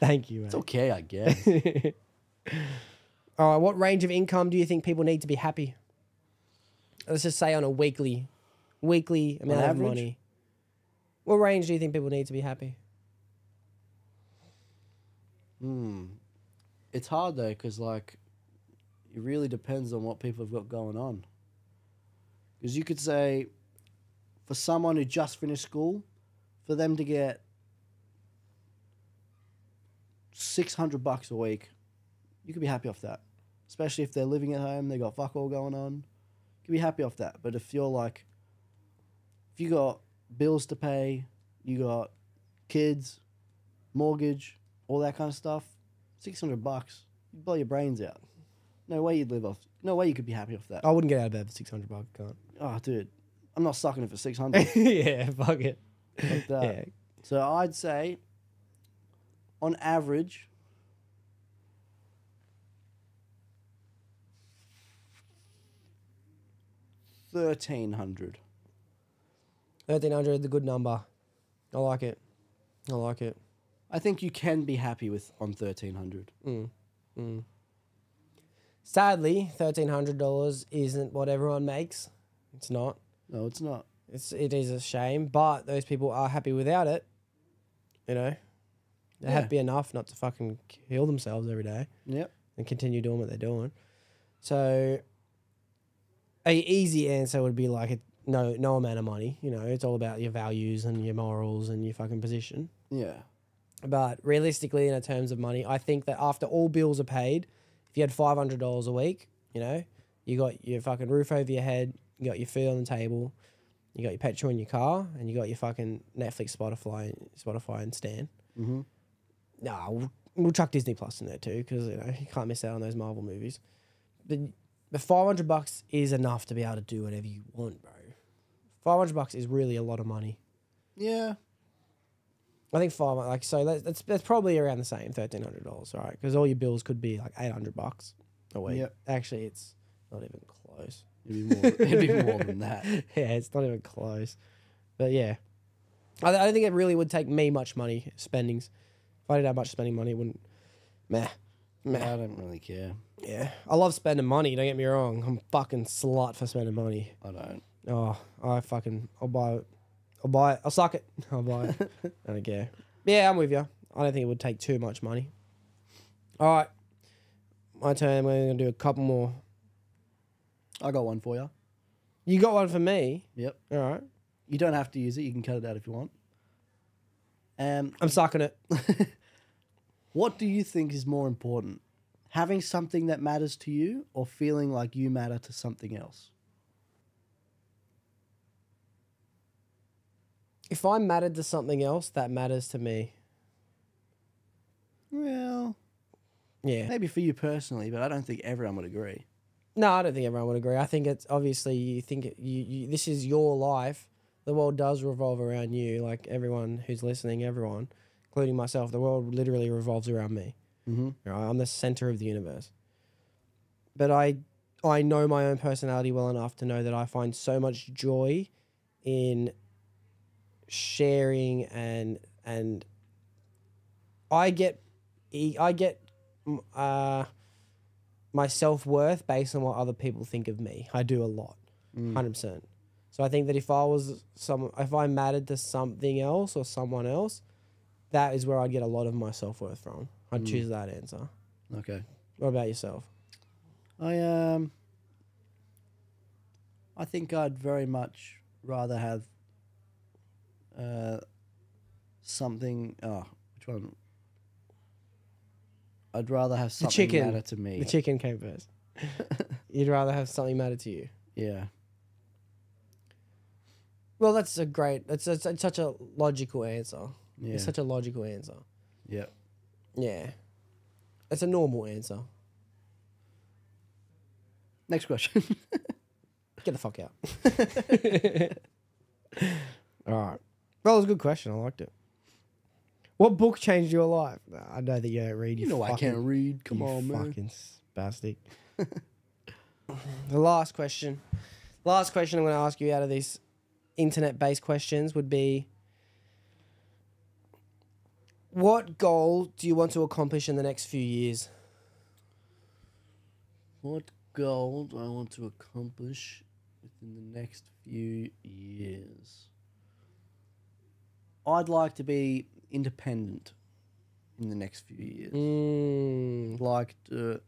Thank you, It's okay, I guess. *laughs* All right. What range of income do you think people need to be happy? Let's just say on a weekly, weekly amount of money. What range do you think people need to be happy? Hmm. It's hard though, because like, it really depends on what people have got going on. Because you could say, for someone who just finished school, for them to get six hundred bucks a week, you could be happy off that. Especially if they're living at home, they got fuck all going on. You could be happy off that. But if you're like, if you got bills to pay, you got kids, mortgage, all that kind of stuff, six hundred bucks, you'd blow your brains out. No way you'd live off. No way you could be happy off that. I wouldn't get out of bed for six hundred bucks. Can't. Oh, dude, I'm not sucking it for six hundred. *laughs* yeah, fuck it. Like *laughs* that. Yeah, So I'd say, on average, thirteen hundred. thirteen hundred is a good number. I like it. I like it. I think you can be happy with on thirteen hundred. Mm. Mm. Sadly, thirteen hundred dollars isn't what everyone makes. It's not. No, it's not. It's it is a shame, but those people are happy without it. You know, they're Yeah. happy enough not to fucking kill themselves every day Yep. and continue doing what they're doing. So, a easy answer would be like a, no no amount of money. You know, it's all about your values and your morals and your fucking position. Yeah. But realistically, in terms of money, I think that after all bills are paid, if you had five hundred dollars a week, you know, you got your fucking roof over your head, you got your food on the table, you got your petrol in your car, and you got your fucking Netflix, Spotify, Spotify, and Stan. Mm-hmm. Nah, we'll, we'll chuck Disney Plus in there too because you know you can't miss out on those Marvel movies. But the five hundred bucks is enough to be able to do whatever you want, bro. Five hundred bucks is really a lot of money. Yeah. I think five like so that's that's, that's probably around the same thirteen hundred dollars, right? Because all your bills could be like eight hundred bucks a week. Yep. Actually, it's not even close. It'd be more. it'd be more than that. *laughs* yeah, it's not even close. But yeah, I, I don't think it really would take me much money spendings. If I didn't have much spending money, it wouldn't. Meh, meh. I don't really care. Yeah, I love spending money. Don't get me wrong. I'm fucking slut for spending money. I don't. Oh, I fucking, I'll buy it. I'll buy it. I'll suck it. *laughs* I'll buy it. I don't care. Yeah, I'm with you. I don't think it would take too much money. All right, my turn. We're gonna do a couple more. I got one for you. You got one for me. Yep. All right, You don't have to use it. You can cut it out if you want. Um, I'm sucking it. *laughs* what do you think is more important? Having something that matters to you or feeling like you matter to something else? If I mattered to something else, that matters to me. Well, Yeah. maybe for you personally, but I don't think everyone would agree. No, I don't think everyone would agree. I think it's obviously you think it, you, you this is your life. The world does revolve around you. Like everyone who's listening, everyone, including myself, the world literally revolves around me. Mm-hmm. Right? I'm the center of the universe. But I, I know my own personality well enough to know that I find so much joy in sharing and and I get, I get, mm, uh, my self worth based on what other people think of me. I do a lot, hundred percent. So I think that if I was some, if I mattered to something else or someone else, that is where I'd get a lot of my self worth from. I'd choose that answer. Okay. What about yourself? I um I think I'd very much rather have uh something oh which one I'd rather have something chicken. matter to me. The chicken came first. *laughs* You'd rather have something matter to you. yeah. Well, that's a great. That's, that's, that's such a logical answer. Yeah. It's such a logical answer. yeah. Yeah, it's a normal answer. Next question. *laughs* Get the fuck out. *laughs* All right. Well, it was a good question. I liked it. What book changed your life? Nah, I know that you don't read. You, you know I can't read. Come you on, man. fucking spastic. *laughs* the last question. Last question I'm going to ask you out of these internet-based questions would be: What goal do you want to accomplish in the next few years? What goal do I want to accomplish within the next few years? I'd like to be independent in the next few years. Mm, like to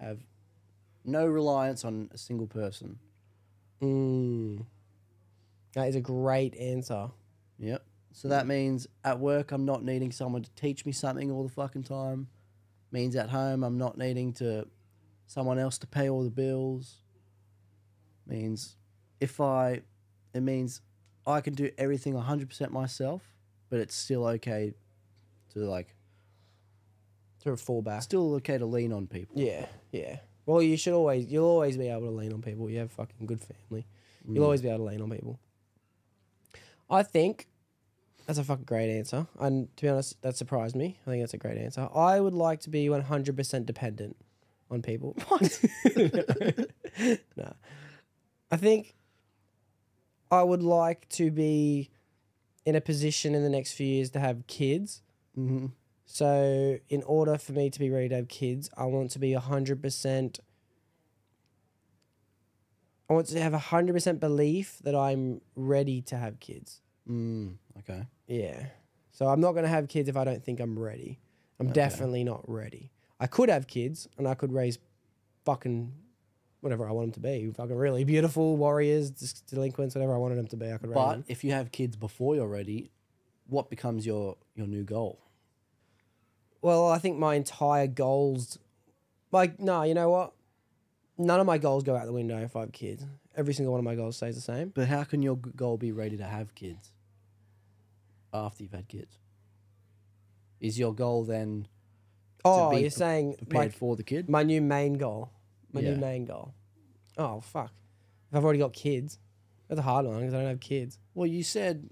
have no reliance on a single person. mm. That is a great answer. Yep. So that means at work, I'm not needing someone to teach me something all the fucking time. Means at home I'm not needing to someone else to pay all the bills. Means if I it means I can do everything 100% myself, but it's still okay to like To fall back. still okay to lean on people. Yeah, yeah. Well, you should always, you'll always be able to lean on people. You have fucking good family. You'll mm. always be able to lean on people. I think that's a fucking great answer. And to be honest, that surprised me. I think that's a great answer. I would like to be 100% dependent on people. *laughs* What? *laughs* no. I think I would like to be in a position in the next few years to have kids. hmm So, in order for me to be ready to have kids, I want to be 100%. I want to have 100% belief that I'm ready to have kids. Mm, okay. Yeah. So, I'm not going to have kids if I don't think I'm ready. I'm definitely not ready. I could have kids and I could raise fucking whatever I want them to be. Fucking really beautiful warriors, delinquents, whatever I wanted them to be. I could But if you have kids before you're ready, what becomes your your new goal? Well, I think my entire goals, like, no, you know what? None of my goals go out the window if I have kids. Every single one of my goals stays the same. But how can your goal be ready to have kids after you've had kids? Is your goal then Oh, be you're saying prepared like for the kid? my new main goal. My Yeah. new main goal. Oh fuck! If I've already got kids, that's a hard one because I don't have kids. Well, you said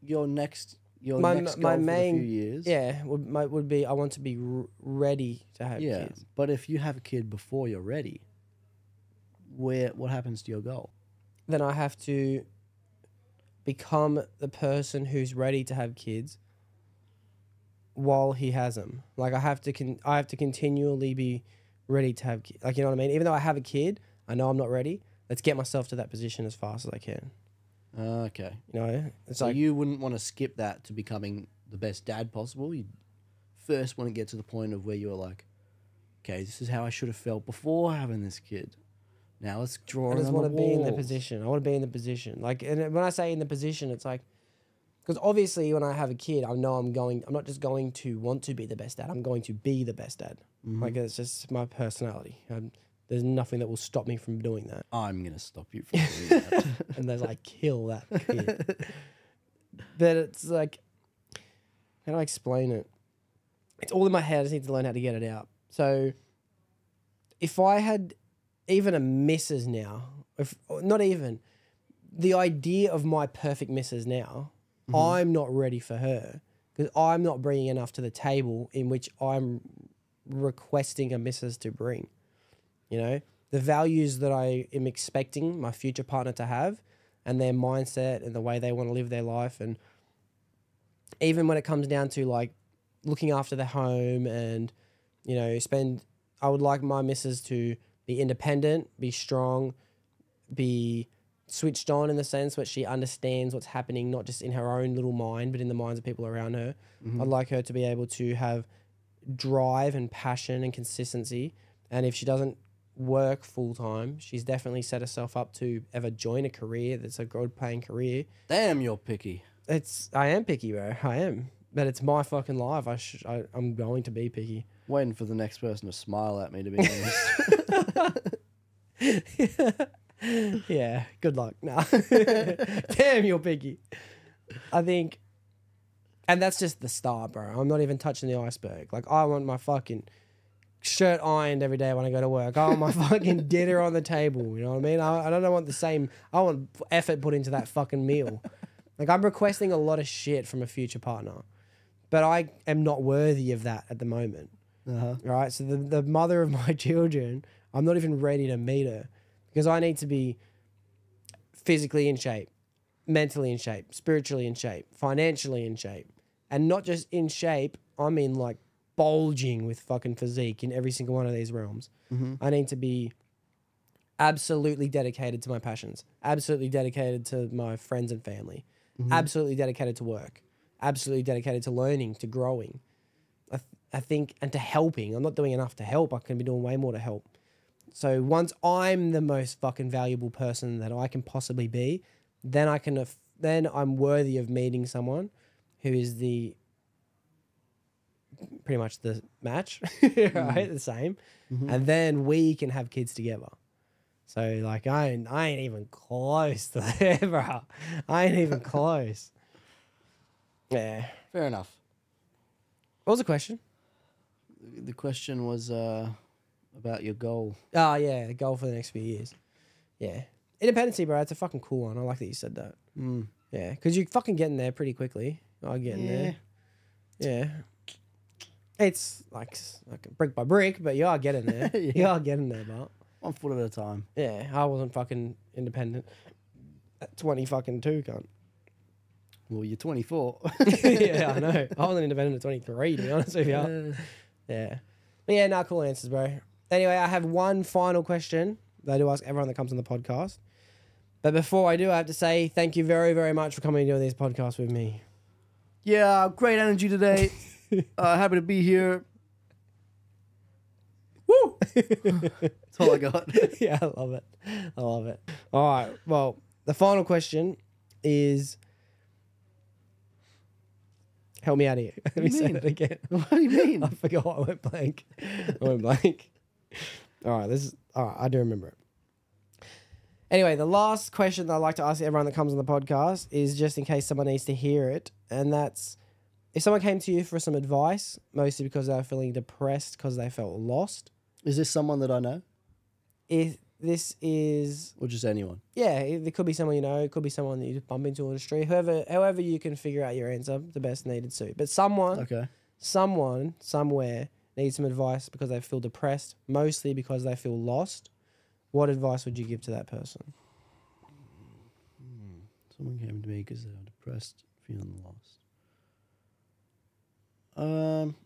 your next your My- next my goal for main- the few years. Yeah, would my, would be I want to be r- ready to have yeah. kids. But if you have a kid before you're ready, where what happens to your goal? Then I have to become the person who's ready to have kids while he has them. Like I have to con- I have to continually be ready to have kids. Like you know what I mean? Even though I have a kid, I know I'm not ready. Let's get myself to that position as fast as I can. Ah, okay. You know, it's So like you wouldn't want to skip that to becoming the best dad possible. You first want to get to the point of where you're like, okay, this is how I should have felt before having this kid. Now let's draw I just want to be in the position. I want to be in the position. Like, and when I say in the position, it's like, because obviously when I have a kid, I know I'm going. I'm not just going to want to be the best dad. I'm going to be the best dad. Mm-hmm. Like it's just my personality. Um there's nothing that will stop me from doing that I'm gonna stop you from doing that. *laughs* unless I kill that kid. *laughs* but it's like, how do I explain it? It's all in my head. I just need to learn how to get it out. So, if I had even a missus now, if not even the idea of my perfect missus now, Mm-hmm. I'm not ready for her because I'm not bringing enough to the table in which I'm requesting a missus to bring. You know, the values that I am expecting my future partner to have and their mindset and the way they want to live their life. And even when it comes down to like looking after the home and, you know, spend, I would like my missus to be independent, be strong, be switched on in the sense that she understands what's happening, not just in her own little mind, but in the minds of people around her. Mm-hmm. I'd like her to be able to have drive and passion and consistency. And if she doesn't work full time, she's definitely set herself up to ever join a career that's a good paying career. Damn, you're picky. It's I am picky, bro. I am, but it's my fucking life. I, sh- I I'm going to be picky. Waiting for the next person to smile at me. To be honest. *laughs* *laughs* *laughs* yeah, good luck. Nah. *laughs* *laughs* Damn, you're. I think, and that's just the start, bro. I'm not even touching the iceberg. Like, I want my fucking shirt ironed every day when I go to work. I want my fucking dinner on the table. You know what I mean? I, I don't want the same, I want effort put into that fucking meal. Like, I'm requesting a lot of shit from a future partner, but I am not worthy of that at the moment. uh-huh. Right. So the, the mother of my children, I'm not even ready to meet her because I need to be physically in shape, mentally in shape, spiritually in shape, financially in shape. And not just in shape, I mean like bulging with fucking physique in every single one of these realms. Mm-hmm. I need to be absolutely dedicated to my passions, absolutely dedicated to my friends and family, mm-hmm. absolutely dedicated to work, absolutely dedicated to learning, to growing. I, th- I think, and to helping. I'm not doing enough to help. I can be doing way more to help. So once I'm the most fucking valuable person that I can possibly be, then I can, then I'm worthy of meeting someone who is the pretty much the match, *laughs* right? The same, and then we can have kids together. So like, I ain't, I ain't even close to *laughs* that, bro. I ain't even *laughs* close. Yeah. Fair enough. What was the question? The question was uh, about your goal. Oh yeah, goal for the next few years. Yeah, independency, bro. It's a fucking cool one. I like that you said that. Mm. Yeah, because you're fucking getting there pretty quickly. I'm getting there. Yeah. It's like like brick by brick, but you are getting there. *laughs* You are getting there, but One foot at a time. yeah, I wasn't fucking independent at twenty fucking two, cunt. Well, you're 24. *laughs* *laughs* yeah, I know. I wasn't independent at twenty three, to be honest with you. Yeah. But yeah, nah, cool answers, bro. Anyway, I have one final question that I do ask everyone that comes on the podcast. But before I do, I have to say thank you very, very much for coming and doing this podcast with me. yeah, great energy today. *laughs* uh, happy to be here. *laughs* Woo! *laughs* That's all I got. yeah, I love it. I love it. All right. Well, the final question is help me out here. Let me you say mean? that again. what do you mean? I forgot. I went blank. I went blank. *laughs* All right. This is all right. I do remember it. Anyway, the last question that I like to ask everyone that comes on the podcast is just in case someone needs to hear it, and that's if someone came to you for some advice, mostly because they were feeling depressed because they felt lost. Is this someone that I know? If this is Or just anyone? yeah, it, it could be someone you know, it could be someone that you bump into on the street. Whoever, however you can figure out your answer, the best needed suit. But someone, Okay. someone, somewhere needs some advice because they feel depressed, mostly because they feel lost. What advice would you give to that person? Someone came to me because they were depressed, feeling lost. Um,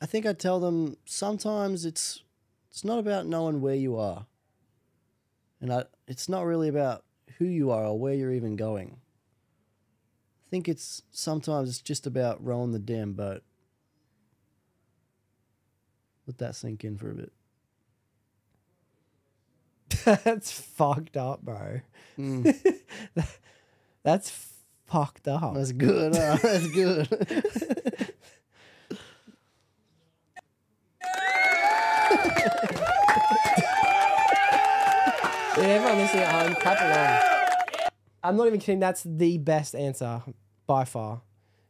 I think I tell them sometimes it's it's not about knowing where you are, and I, it's not really about who you are or where you're even going. I think it's sometimes it's just about rowing the damn boat. Let that sink in for a bit. *laughs* That's fucked up, bro. Mm, *laughs* That's fucked up. that's good. huh? *laughs* That's good. Everyone listening at home, clap along. I'm not even kidding. That's the best answer by far,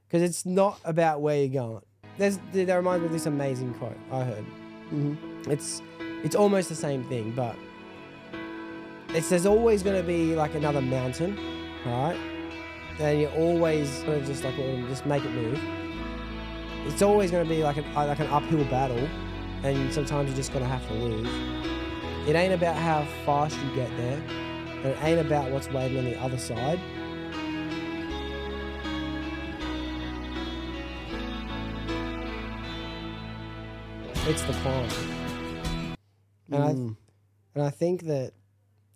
because it's not about where you're going. There's that reminds me of this amazing quote I heard. Mhm. It's it's almost the same thing, but it's there's always going to be like another mountain, right? And you're always going to just like just make it move. It's always going to be like an uh, like an uphill battle, and sometimes you're just going to have to lose. It ain't about how fast you get there, and it ain't about what's waiting on the other side. It's the climb. And I Mm, and I think that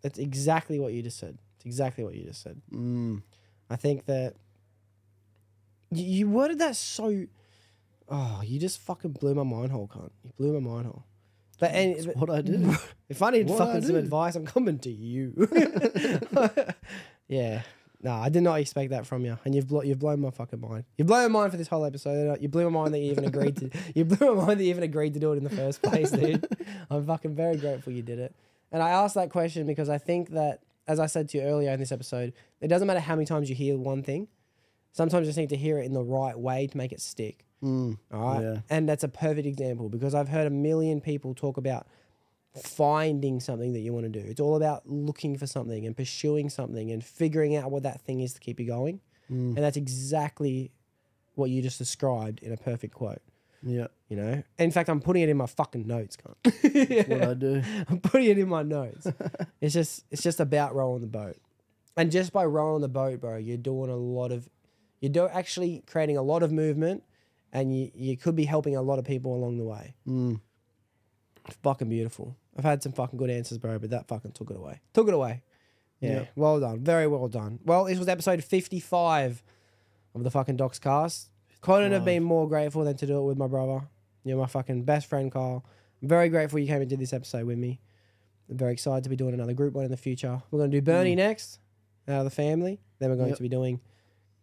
that's exactly what you just said. It's exactly what you just said. mm. I think that you, you worded that so. Oh, you just fucking blew my mind hole, cunt. You blew my mind hole. But and That's what I do. *laughs* if I need What I fucking some advice, I'm coming to you. *laughs* *laughs* yeah. No, I did not expect that from you, and you've blo- you've blown my fucking mind. You've blown my mind for this whole episode. You blew my mind that you even agreed to. *laughs* You blew my mind that you even agreed to do it in the first place, dude. I'm fucking very grateful you did it. And I asked that question because I think that, as I said to you earlier in this episode, it doesn't matter how many times you hear one thing. Sometimes you just need to hear it in the right way to make it stick. Mm. All right. Yeah. And that's a perfect example because I've heard a million people talk about finding something that you want to do. It's all about looking for something and pursuing something and figuring out what that thing is to keep you going. Mm. And that's exactly what you just described in a perfect quote. Yeah. You know? In fact, I'm putting it in my fucking notes, cunt. *laughs* That's what I *laughs* do. I'm putting it in my notes. *laughs* it's just it's just about rowing the boat. And just by rowing the boat, bro, you're doing a lot of you're do, actually creating a lot of movement and you, you could be helping a lot of people along the way. Mm. Fucking beautiful. I've had some fucking good answers, bro, but that fucking took it away. Took it away. Yeah. Yeah. Well done. Very well done. Well, this was episode 55 of the fucking Doxcast. Couldn't have been more grateful than to do it with my brother. You're my fucking best friend, Kyle. I'm very grateful you came and did this episode with me. I'm very excited to be doing another group one in the future. We're going to do Bernie mm. next, out of the family. Then we're going Yep. to be doing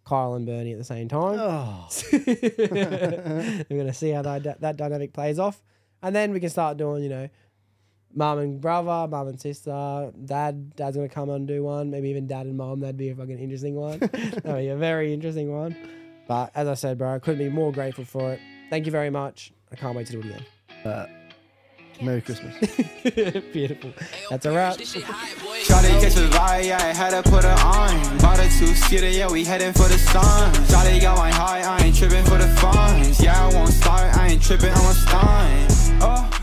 Kyle and Bernie at the same time. Oh, *laughs* We're gonna see how that that dynamic plays off, and then we can start doing, you know, mum and brother, mum and sister, dad. Dad's gonna come and do one. Maybe even dad and mom. That'd be a fucking interesting one. *laughs* That'd be a very interesting one. But as I said, bro, I couldn't be more grateful for it. Thank you very much. I can't wait to do it again. uh, Merry Christmas. *laughs* Beautiful. That's a wrap. This shit high, boy. Catch a vibe, yeah, I had to put her on. Bought a two-seater, yeah, we heading for the sun. Shawty got my high, I ain't tripping for the funds. Yeah, I won't start, I ain't tripping, I'm a stunt. Oh,